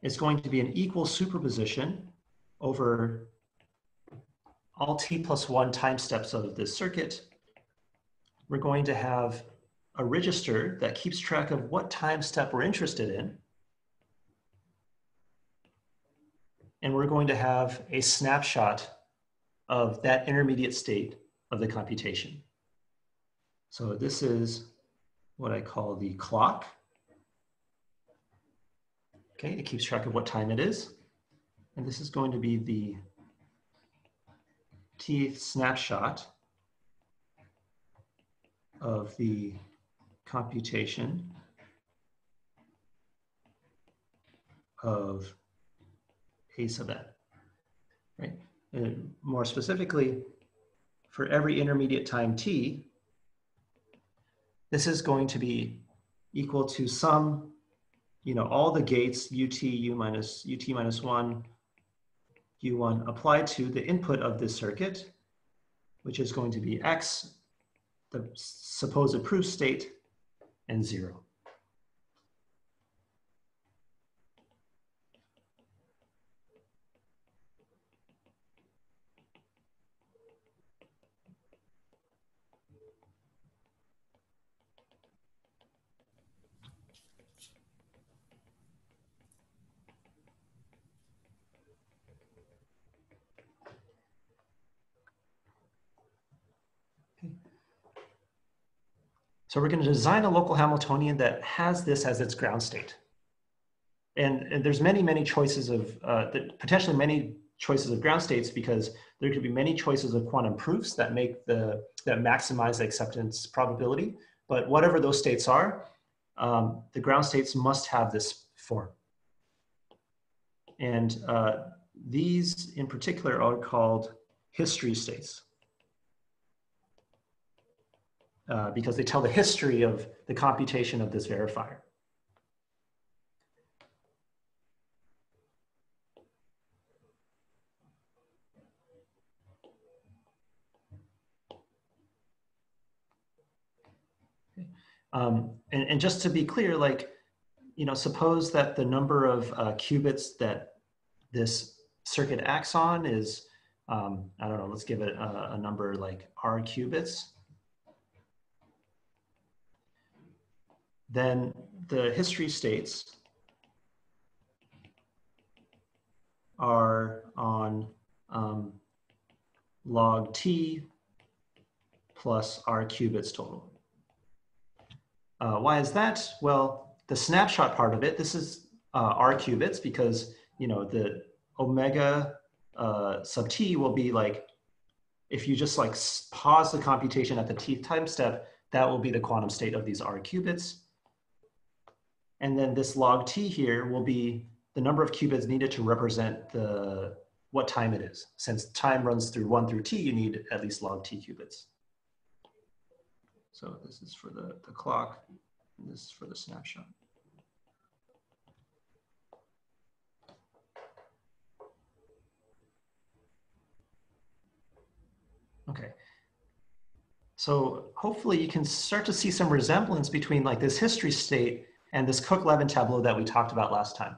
It's going to be an equal superposition over all t plus one time steps of this circuit. We're going to have a register that keeps track of what time step we're interested in. And we're going to have a snapshot of that intermediate state of the computation. So this is what I call the clock. Okay, it keeps track of what time it is. And this is going to be the t snapshot of the computation of a sub n, right? And more specifically, for every intermediate time t, this is going to be equal to some, you know, all the gates ut, u minus, ut minus one, u1 applied to the input of this circuit, which is going to be x, the supposed proof state, and zero. So we're going to design a local Hamiltonian that has this as its ground state. And, and there's many, many choices of, uh, potentially many choices of ground states because there could be many choices of quantum proofs that make the, that maximize the acceptance probability. But whatever those states are, um, the ground states must have this form. And uh, these in particular are called history states. Uh, because they tell the history of the computation of this verifier. Um, and, and, just to be clear, like, you know, suppose that the number of uh, qubits that this circuit acts on is, um, I don't know, let's give it a, a number like r qubits. Then the history states are on um, log t plus r qubits total. Uh, why is that? Well, the snapshot part of it, this is uh, r qubits because, you know, the omega uh, sub t will be like, if you just like pause the computation at the t time step, that will be the quantum state of these r qubits. And then this log t here will be the number of qubits needed to represent the what time it is. Since time runs through one through t, you need at least log t qubits. So this is for the, the clock, and this is for the snapshot. Okay. So hopefully you can start to see some resemblance between like this history state and this Cook-Levin tableau that we talked about last time.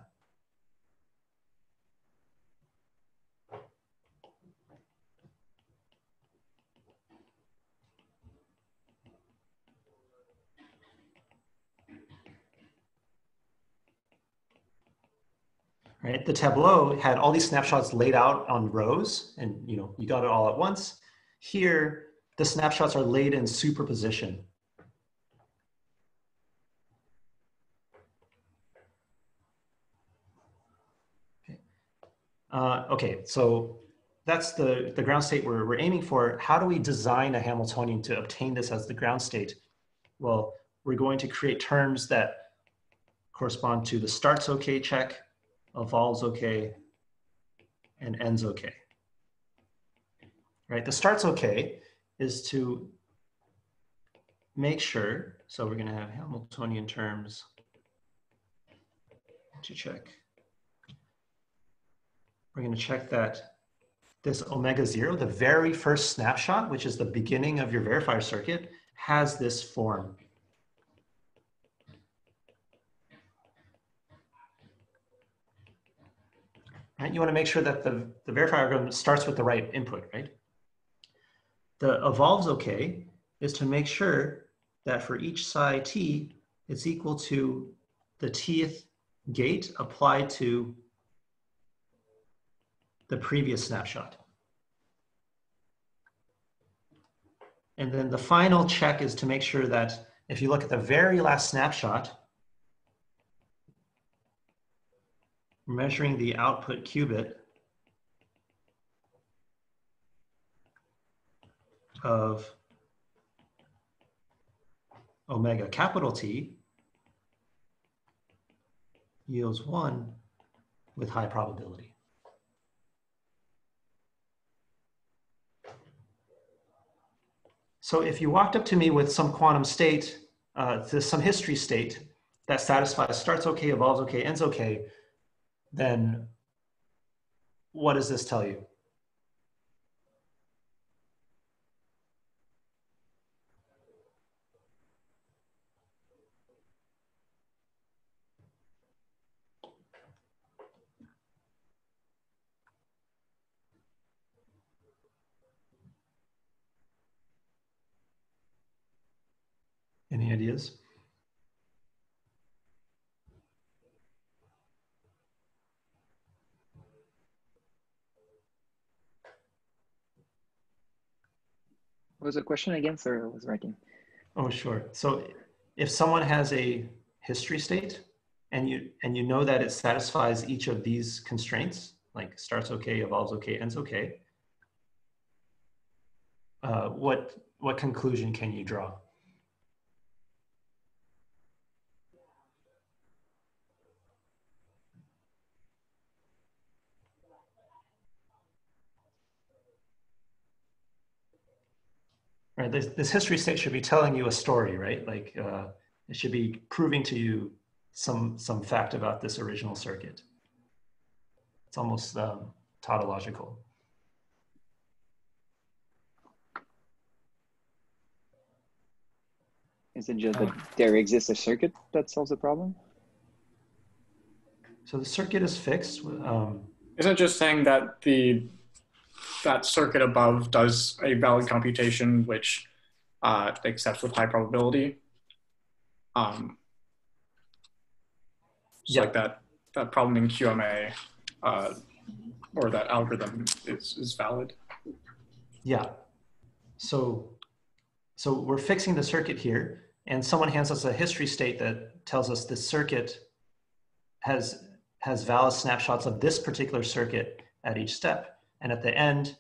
right? The Tableau had all these snapshots laid out on rows and you know, you got it all at once. Here, the snapshots are laid in superposition. Uh, okay so that's the, the ground state we're, we're aiming for. How do we design a Hamiltonian to obtain this as the ground state? Well, we're going to create terms that correspond to the starts okay check, evolves okay, and ends okay. Right, the starts okay is to make sure, so we're gonna have Hamiltonian terms to check. We're gonna check that this omega zero, the very first snapshot, which is the beginning of your verifier circuit, has this form. Right? You want to make sure that the, the verifier algorithm starts with the right input, right? The evolves okay is to make sure that for each psi t, it's equal to the tth gate applied to the previous snapshot. And then the final check is to make sure that if you look at the very last snapshot, measuring the output qubit of omega capital T yields one with high probability. So if you walked up to me with some quantum state, uh, some history state that satisfies starts okay, evolves okay, ends okay, then what does this tell you? Any ideas? What was the question again, sir? I was writing. Oh, sure. So if someone has a history state and you and you know that it satisfies each of these constraints, like starts okay, evolves okay, ends okay, uh, what what conclusion can you draw? Right? This, this history state should be telling you a story, right? Like uh, it should be proving to you some some fact about this original circuit. It's almost um, tautological. Is it just that there exists a circuit that solves the problem? So the circuit is fixed. Um, Isn't it just saying that the that circuit above does a valid computation which uh, accepts with high probability. Um, yeah. like that that problem in QMA uh, or that algorithm is, is valid. Yeah. So so we're fixing the circuit here, and someone hands us a history state that tells us this circuit has has valid snapshots of this particular circuit at each step. And at the end,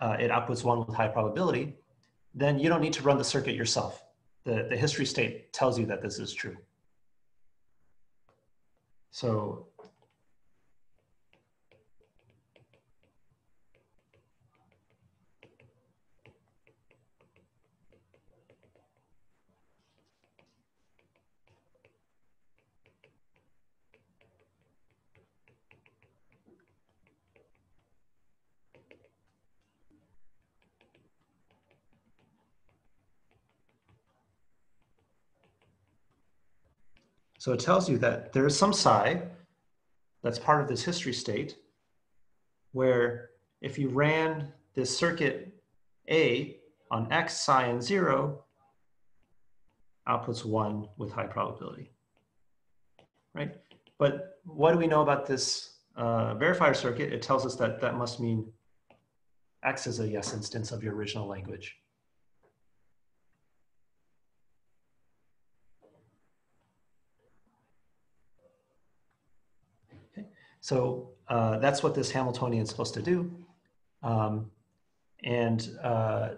uh, it outputs one with high probability, then you don't need to run the circuit yourself. The, the history state tells you that this is true. So So it tells you that there is some psi that's part of this history state where if you ran this circuit A on X psi and zero, outputs one with high probability, right? but what do we know about this uh, verifier circuit? It tells us that that must mean X is a yes instance of your original language. Okay. So uh, that's what this Hamiltonian is supposed to do. Um, and uh,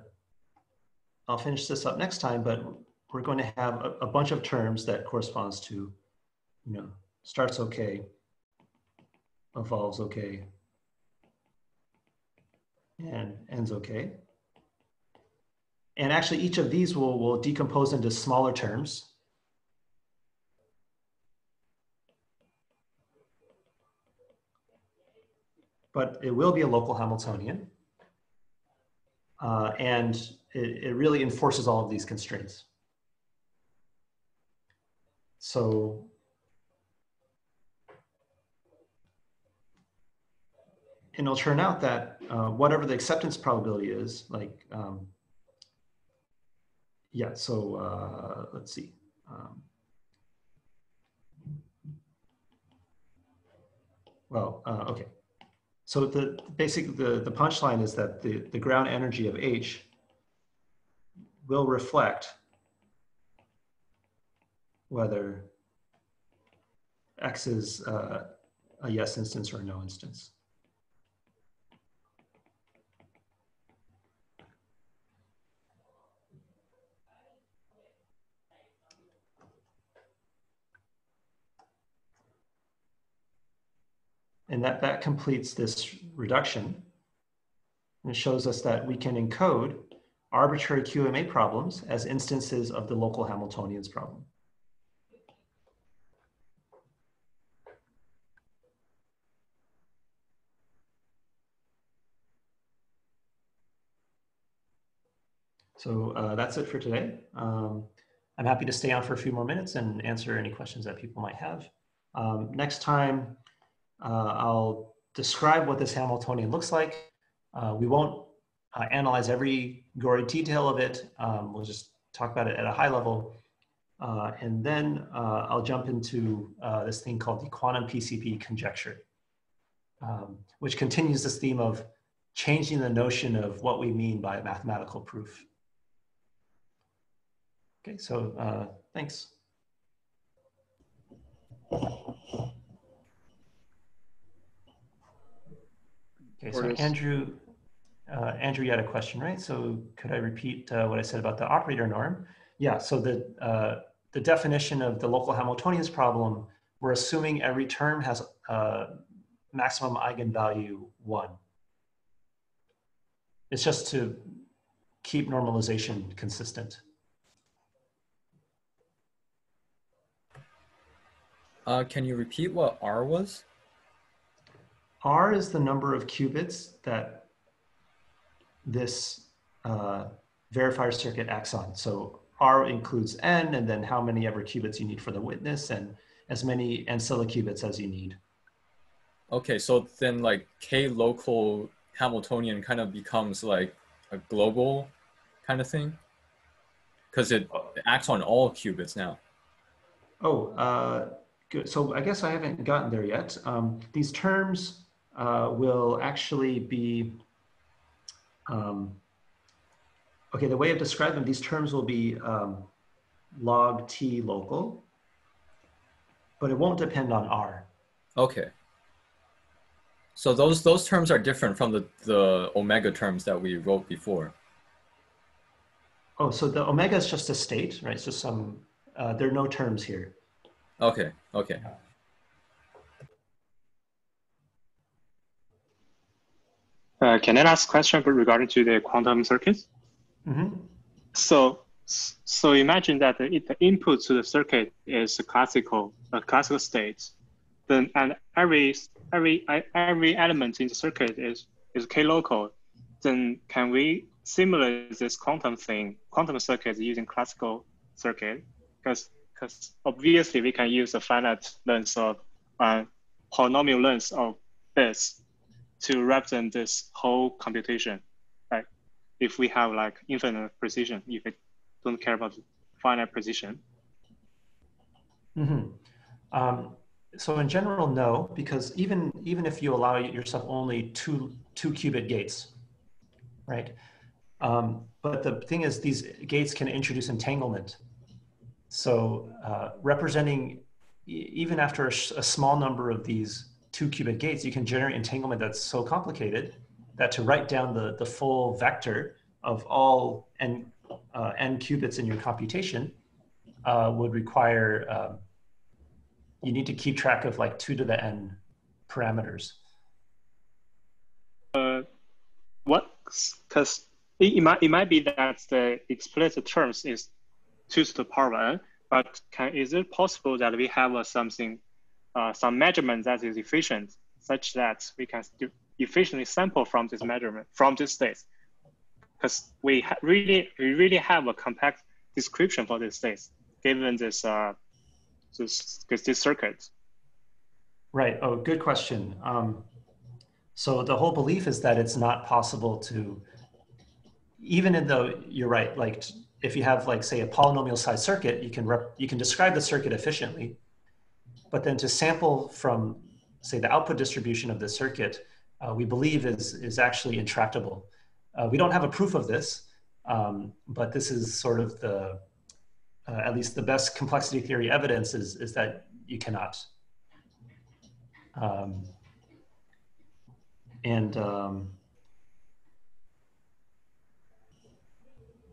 I'll finish this up next time, but we're going to have a, a bunch of terms that corresponds to, you know, starts okay, evolves okay, and ends okay. And actually each of these will, will decompose into smaller terms. But it will be a local Hamiltonian. Uh, and it, it really enforces all of these constraints. So and it'll turn out that uh, whatever the acceptance probability is, like, um, yeah, so uh, let's see. Um, well, uh, okay. So the basic, the, the punchline is that the, the ground energy of H will reflect whether X is uh, a yes instance or a no instance. And that, that completes this reduction. And it shows us that we can encode arbitrary QMA problems as instances of the local Hamiltonians problem. So uh, that's it for today. Um, I'm happy to stay on for a few more minutes and answer any questions that people might have. Um, next time, I'll describe what this Hamiltonian looks like. Uh, we won't uh, analyze every gory detail of it. Um, we'll just talk about it at a high level. Uh, and then uh, I'll jump into uh, this thing called the quantum PCP conjecture, um, which continues this theme of changing the notion of what we mean by mathematical proof. Okay, so thanks. Okay, so Andrew, uh, Andrew, you had a question, right? So could I repeat uh, what I said about the operator norm? Yeah, so the, uh, the definition of the local Hamiltonians problem, we're assuming every term has a uh, maximum eigenvalue one. It's just to keep normalization consistent. Uh, can you repeat what R was? R is the number of qubits that this uh, verifier circuit acts on. So R includes N and then how many ever qubits you need for the witness and as many ancilla qubits as you need. Okay, so then like K local Hamiltonian kind of becomes like a global kind of thing? Because it acts on all qubits now. Oh, uh, good. So I guess I haven't gotten there yet. Um, these terms uh, will actually be, um, okay, the way of describing them, these terms will be um, log t local, but it won't depend on r. Okay. So those those terms are different from the, the omega terms that we wrote before. Oh, so the omega is just a state, right? So some, uh, there are no terms here. Okay, okay. Uh, can I ask a question regarding to the quantum circuits? Mm-hmm. So, so imagine that the, the input to the circuit is a classical, a classical state. Then, and every every every element in the circuit is is k local. Then, can we simulate this quantum thing, quantum circuit using classical circuit? Because because obviously we can use a finite length of uh, polynomial length of this to represent this whole computation. Right? If we have like infinite precision, if we don't care about finite precision. Mm-hmm. Um, so in general, no, because even even if you allow yourself only two two qubit gates, right? Um, but the thing is, these gates can introduce entanglement. So uh, representing even after a, a, small number of these two qubit gates, you can generate entanglement that's so complicated that to write down the, the full vector of all n, uh, n qubits in your computation uh, would require, um, you need to keep track of like two to the n parameters. Uh, what, because it, it, might, it might be that the explicit terms is two to the power n, but can, is it possible that we have uh, something, uh, some measurement that is efficient, such that we can efficiently sample from this measurement from this state? Because we really, we really have a compact description for this state, given this, uh, this, this circuit. Right. Oh, good question. Um, so the whole belief is that it's not possible to, even in though you're right, like if you have like say a polynomial size circuit, you can rep, you can describe the circuit efficiently, but then to sample from say the output distribution of the circuit, uh, we believe is is actually intractable. Uh, we don't have a proof of this, um, but this is sort of the uh, at least the best complexity theory evidence is is that you cannot. Um, and um,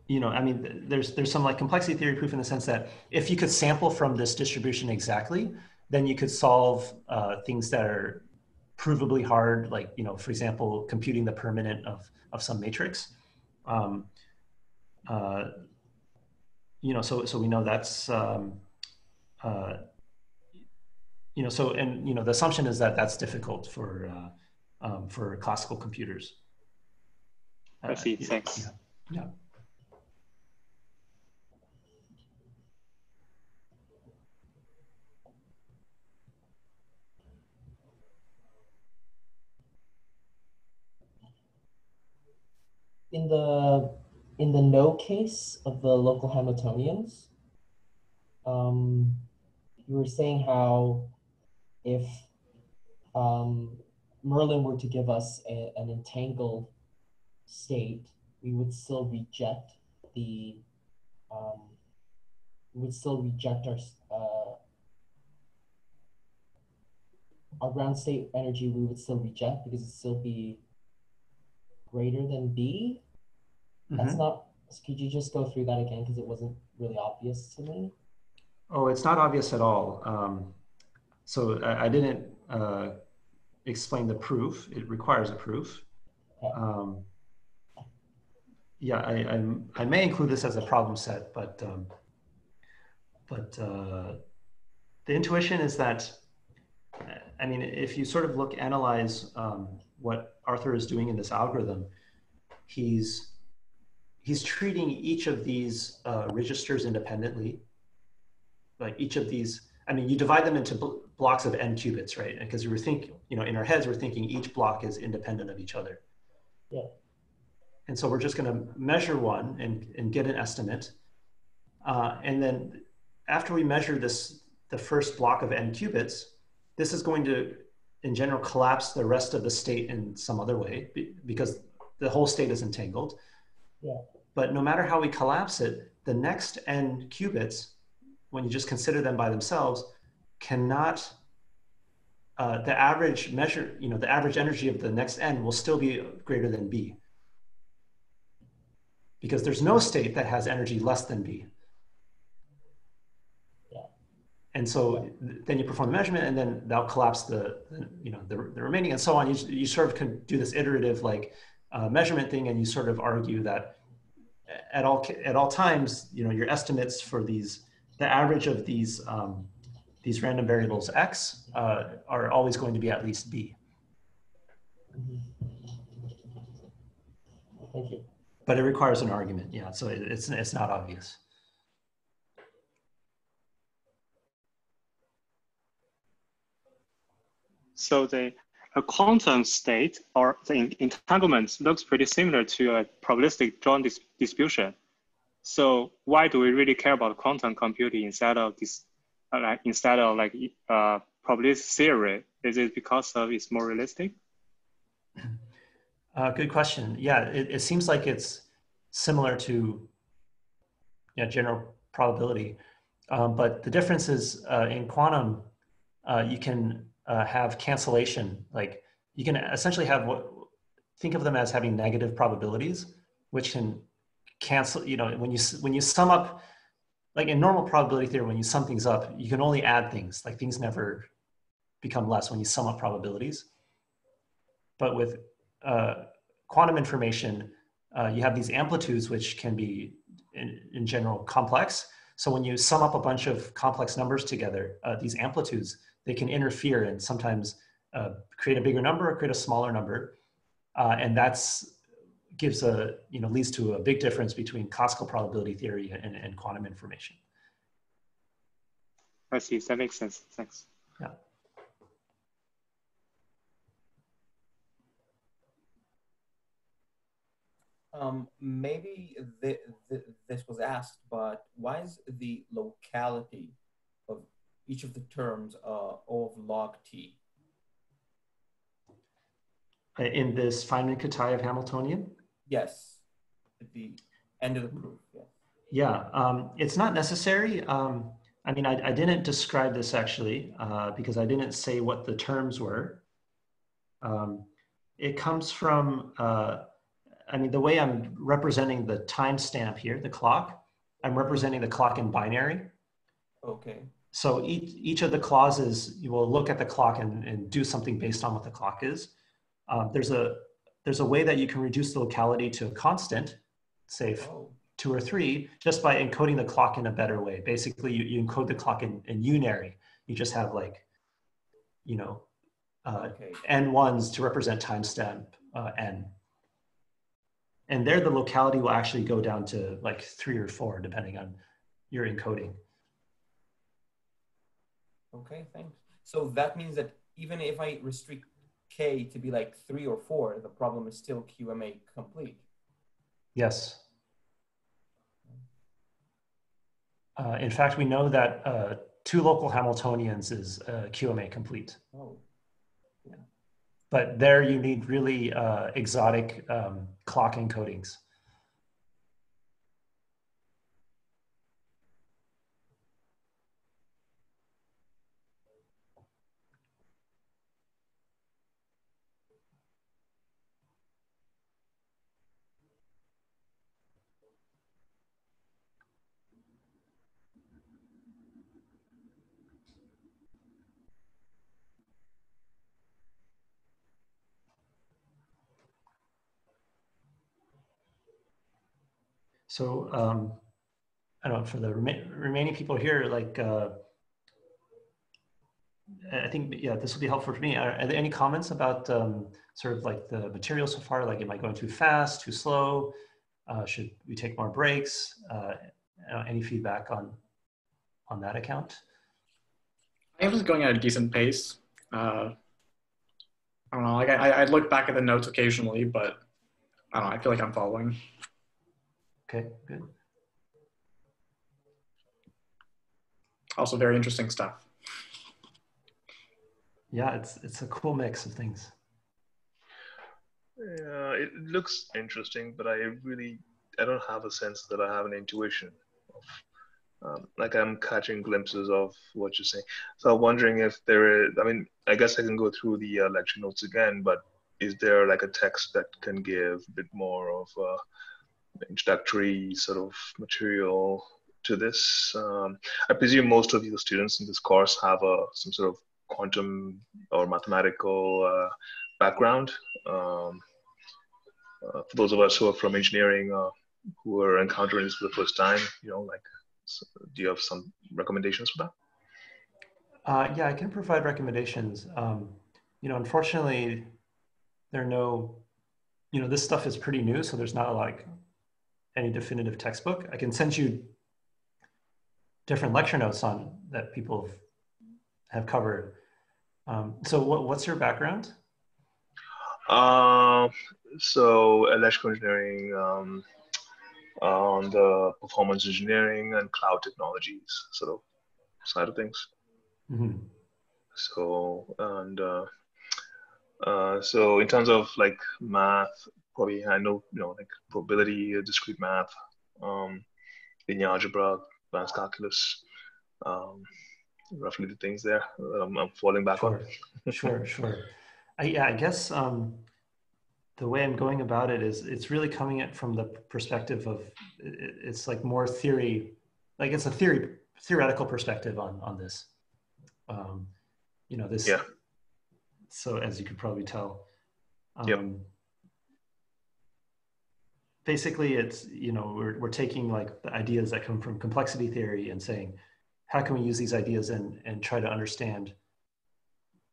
you know, I mean, there's there's some like complexity theory proof in the sense that if you could sample from this distribution exactly, then you could solve uh, things that are provably hard, like you know, for example, computing the permanent of of some matrix. Um, uh, you know, so so we know that's um, uh, you know, so and you know, the assumption is that that's difficult for uh, um, for classical computers. I see. Thanks. Yeah. yeah. In the in the no case of the local Hamiltonians, um, you were saying how if um, Merlin were to give us a, an entangled state, we would still reject the um, we would still reject our uh, our ground state energy. We would still reject because it'd still be greater than B. That's Mhm. not, could you just go through that again? Because it wasn't really obvious to me. Oh, it's not obvious at all. Um, so I, I didn't uh, explain the proof. It requires a proof. Um, yeah, I, I'm, I may include this as a problem set, but um, but uh, the intuition is that, I mean, if you sort of look analyze um, what Arthur is doing in this algorithm, he's he's treating each of these uh, registers independently. Like each of these, I mean, you divide them into bl blocks of n qubits, right? Because we were thinking, you know, in our heads, we're thinking each block is independent of each other. Yeah. And so we're just going to measure one and, and get an estimate. Uh, and then after we measure this, the first block of n qubits, this is going to, in general, collapse the rest of the state in some other way because the whole state is entangled. Yeah. But no matter how we collapse it, the next n qubits, when you just consider them by themselves, cannot, uh, the average measure, you know, the average energy of the next n will still be greater than B. Because there's no state that has energy less than B. Yeah. And so then you perform the measurement and then that'll collapse the, the you know, the, the remaining and so on. You, you sort of can do this iterative like uh, measurement thing and you sort of argue that at all at all times, you know, your estimates for these, the average of these um, these random variables x uh, are always going to be at least b. Thank you. But it requires an argument, yeah. So it, it's it's not obvious. So the a quantum state or the entanglement looks pretty similar to a probabilistic Jordan dis distribution. So why do we really care about quantum computing instead of this, uh, like instead of like uh, probability theory? Is it because of it's more realistic? Uh, good question. Yeah, it, it seems like it's similar to general probability. Um, but the difference is uh, in quantum, uh, you can uh, have cancellation. Like you can essentially have what, think of them as having negative probabilities, which can cancel, you know, when you, when you sum up, like in normal probability theory, when you sum things up, you can only add things, like things never become less when you sum up probabilities. But with uh, quantum information, uh, you have these amplitudes which can be in, in, general complex. So when you sum up a bunch of complex numbers together, uh, these amplitudes, they can interfere and sometimes uh, create a bigger number or create a smaller number. Uh, and that's gives a, you know, leads to a big difference between classical probability theory and, and quantum information. I see, that makes sense, thanks. Yeah. Um, maybe th th this was asked, but why is the locality of each of the terms uh, of log t? In this Feynman-Kitaev Hamiltonian? Yes, at the end of the proof, yeah. Yeah, um, it's not necessary. Um, I mean, I, I, didn't describe this actually uh, because I didn't say what the terms were. Um, it comes from uh, I mean, the way I'm representing the timestamp here, the clock, I'm representing the clock in binary. Okay. So each, each of the clauses, you will look at the clock and, and do something based on what the clock is. Um, there's, a, there's a way that you can reduce the locality to a constant, say oh. two or three, just by encoding the clock in a better way. Basically, you, you encode the clock in, in unary. You just have like, you know, uh, okay. n ones to represent timestamp uh, n and there the locality will actually go down to like three or four depending on your encoding okay thanks. So that means that even if i restrict k to be like three or four the problem is still qma complete. Yes. Uh, in fact we know that uh, two local hamiltonians is uh, qma complete. Oh but there you need really uh, exotic um, clock encodings. So um, I don't know, for the rem remaining people here, like, uh, I think, yeah, this will be helpful for me. Are, are there any comments about um, sort of like the material so far? Like, am I going too fast, too slow? Uh, should we take more breaks? Uh, any feedback on, on that account? I was going at a decent pace. Uh, I don't know, like I, I look back at the notes occasionally, but I don't know, I feel like I'm following. Okay, good. Also very interesting stuff. Yeah, it's it's a cool mix of things. Yeah, it looks interesting, but I really I don't have a sense that I have an intuition of um, like I'm catching glimpses of what you're saying. So I'm wondering if there is. I mean, I guess I can go through the uh, lecture notes again, but is there like a text that can give a bit more of uh, introductory sort of material to this. Um, I presume most of your students in this course have a some sort of quantum or mathematical uh, background. Um, uh, for those of us who are from engineering, uh, who are encountering this for the first time, you know, like, so do you have some recommendations for that? Uh, yeah, I can provide recommendations. Um, you know, unfortunately, there are no, you know, this stuff is pretty new, so there's not like any definitive textbook. I can send you different lecture notes on that people have covered. Um, so what, what's your background? Uh, so electrical engineering, um, on the performance engineering and cloud technologies sort of side of things. Mm -hmm. So and uh, uh, so in terms of like math, probably I know you know like probability, uh, discrete math, um, linear algebra, advanced calculus, um, roughly the things there. Um, I'm falling back sure. on. sure, sure. I, yeah, I guess um, the way I'm going about it is it's really coming at from the perspective of it's like more theory, like it's a theory theoretical perspective on on this. Um, you know this. Yeah. So as you could probably tell. Um, Yep. Basically, it's you know we're we're taking like the ideas that come from complexity theory and saying, how can we use these ideas and and try to understand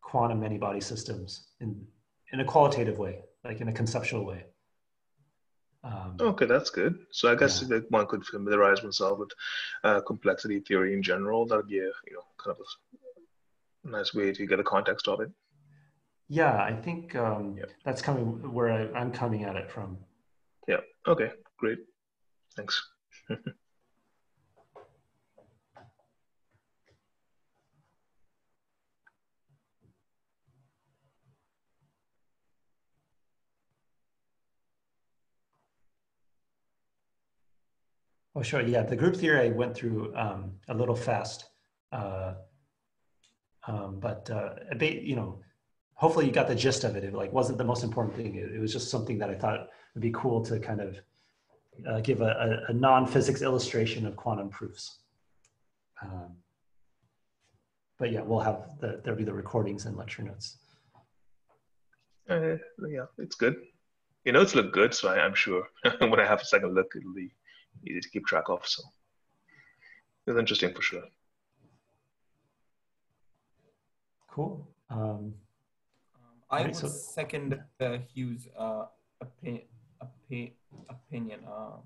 quantum many body systems in in a qualitative way, like in a conceptual way. Um, Okay, that's good. So I guess that one could familiarize oneself with uh, complexity theory in general. That'd be a you know kind of a nice way to get a context of it. yeah, I think um, that's coming where I, I'm coming at it from. Yeah. Okay. Great. Thanks. Oh, sure. Yeah, the group theory I went through um, a little fast, uh, um, but uh, you know, hopefully you got the gist of it. It like wasn't the most important thing. It, it was just something that I thought would be cool to kind of uh, give a, a, a non-physics illustration of quantum proofs. Um, but yeah, we'll have the, there'll be the recordings and lecture notes. Uh, yeah, it's good. You know, it's look good, so I, I'm sure when I have a second look, it'll be easy to keep track of. So it's interesting for sure. Cool. Um, I Right, would so- second uh, Hugh's uh, opi- opi- opinion. Um,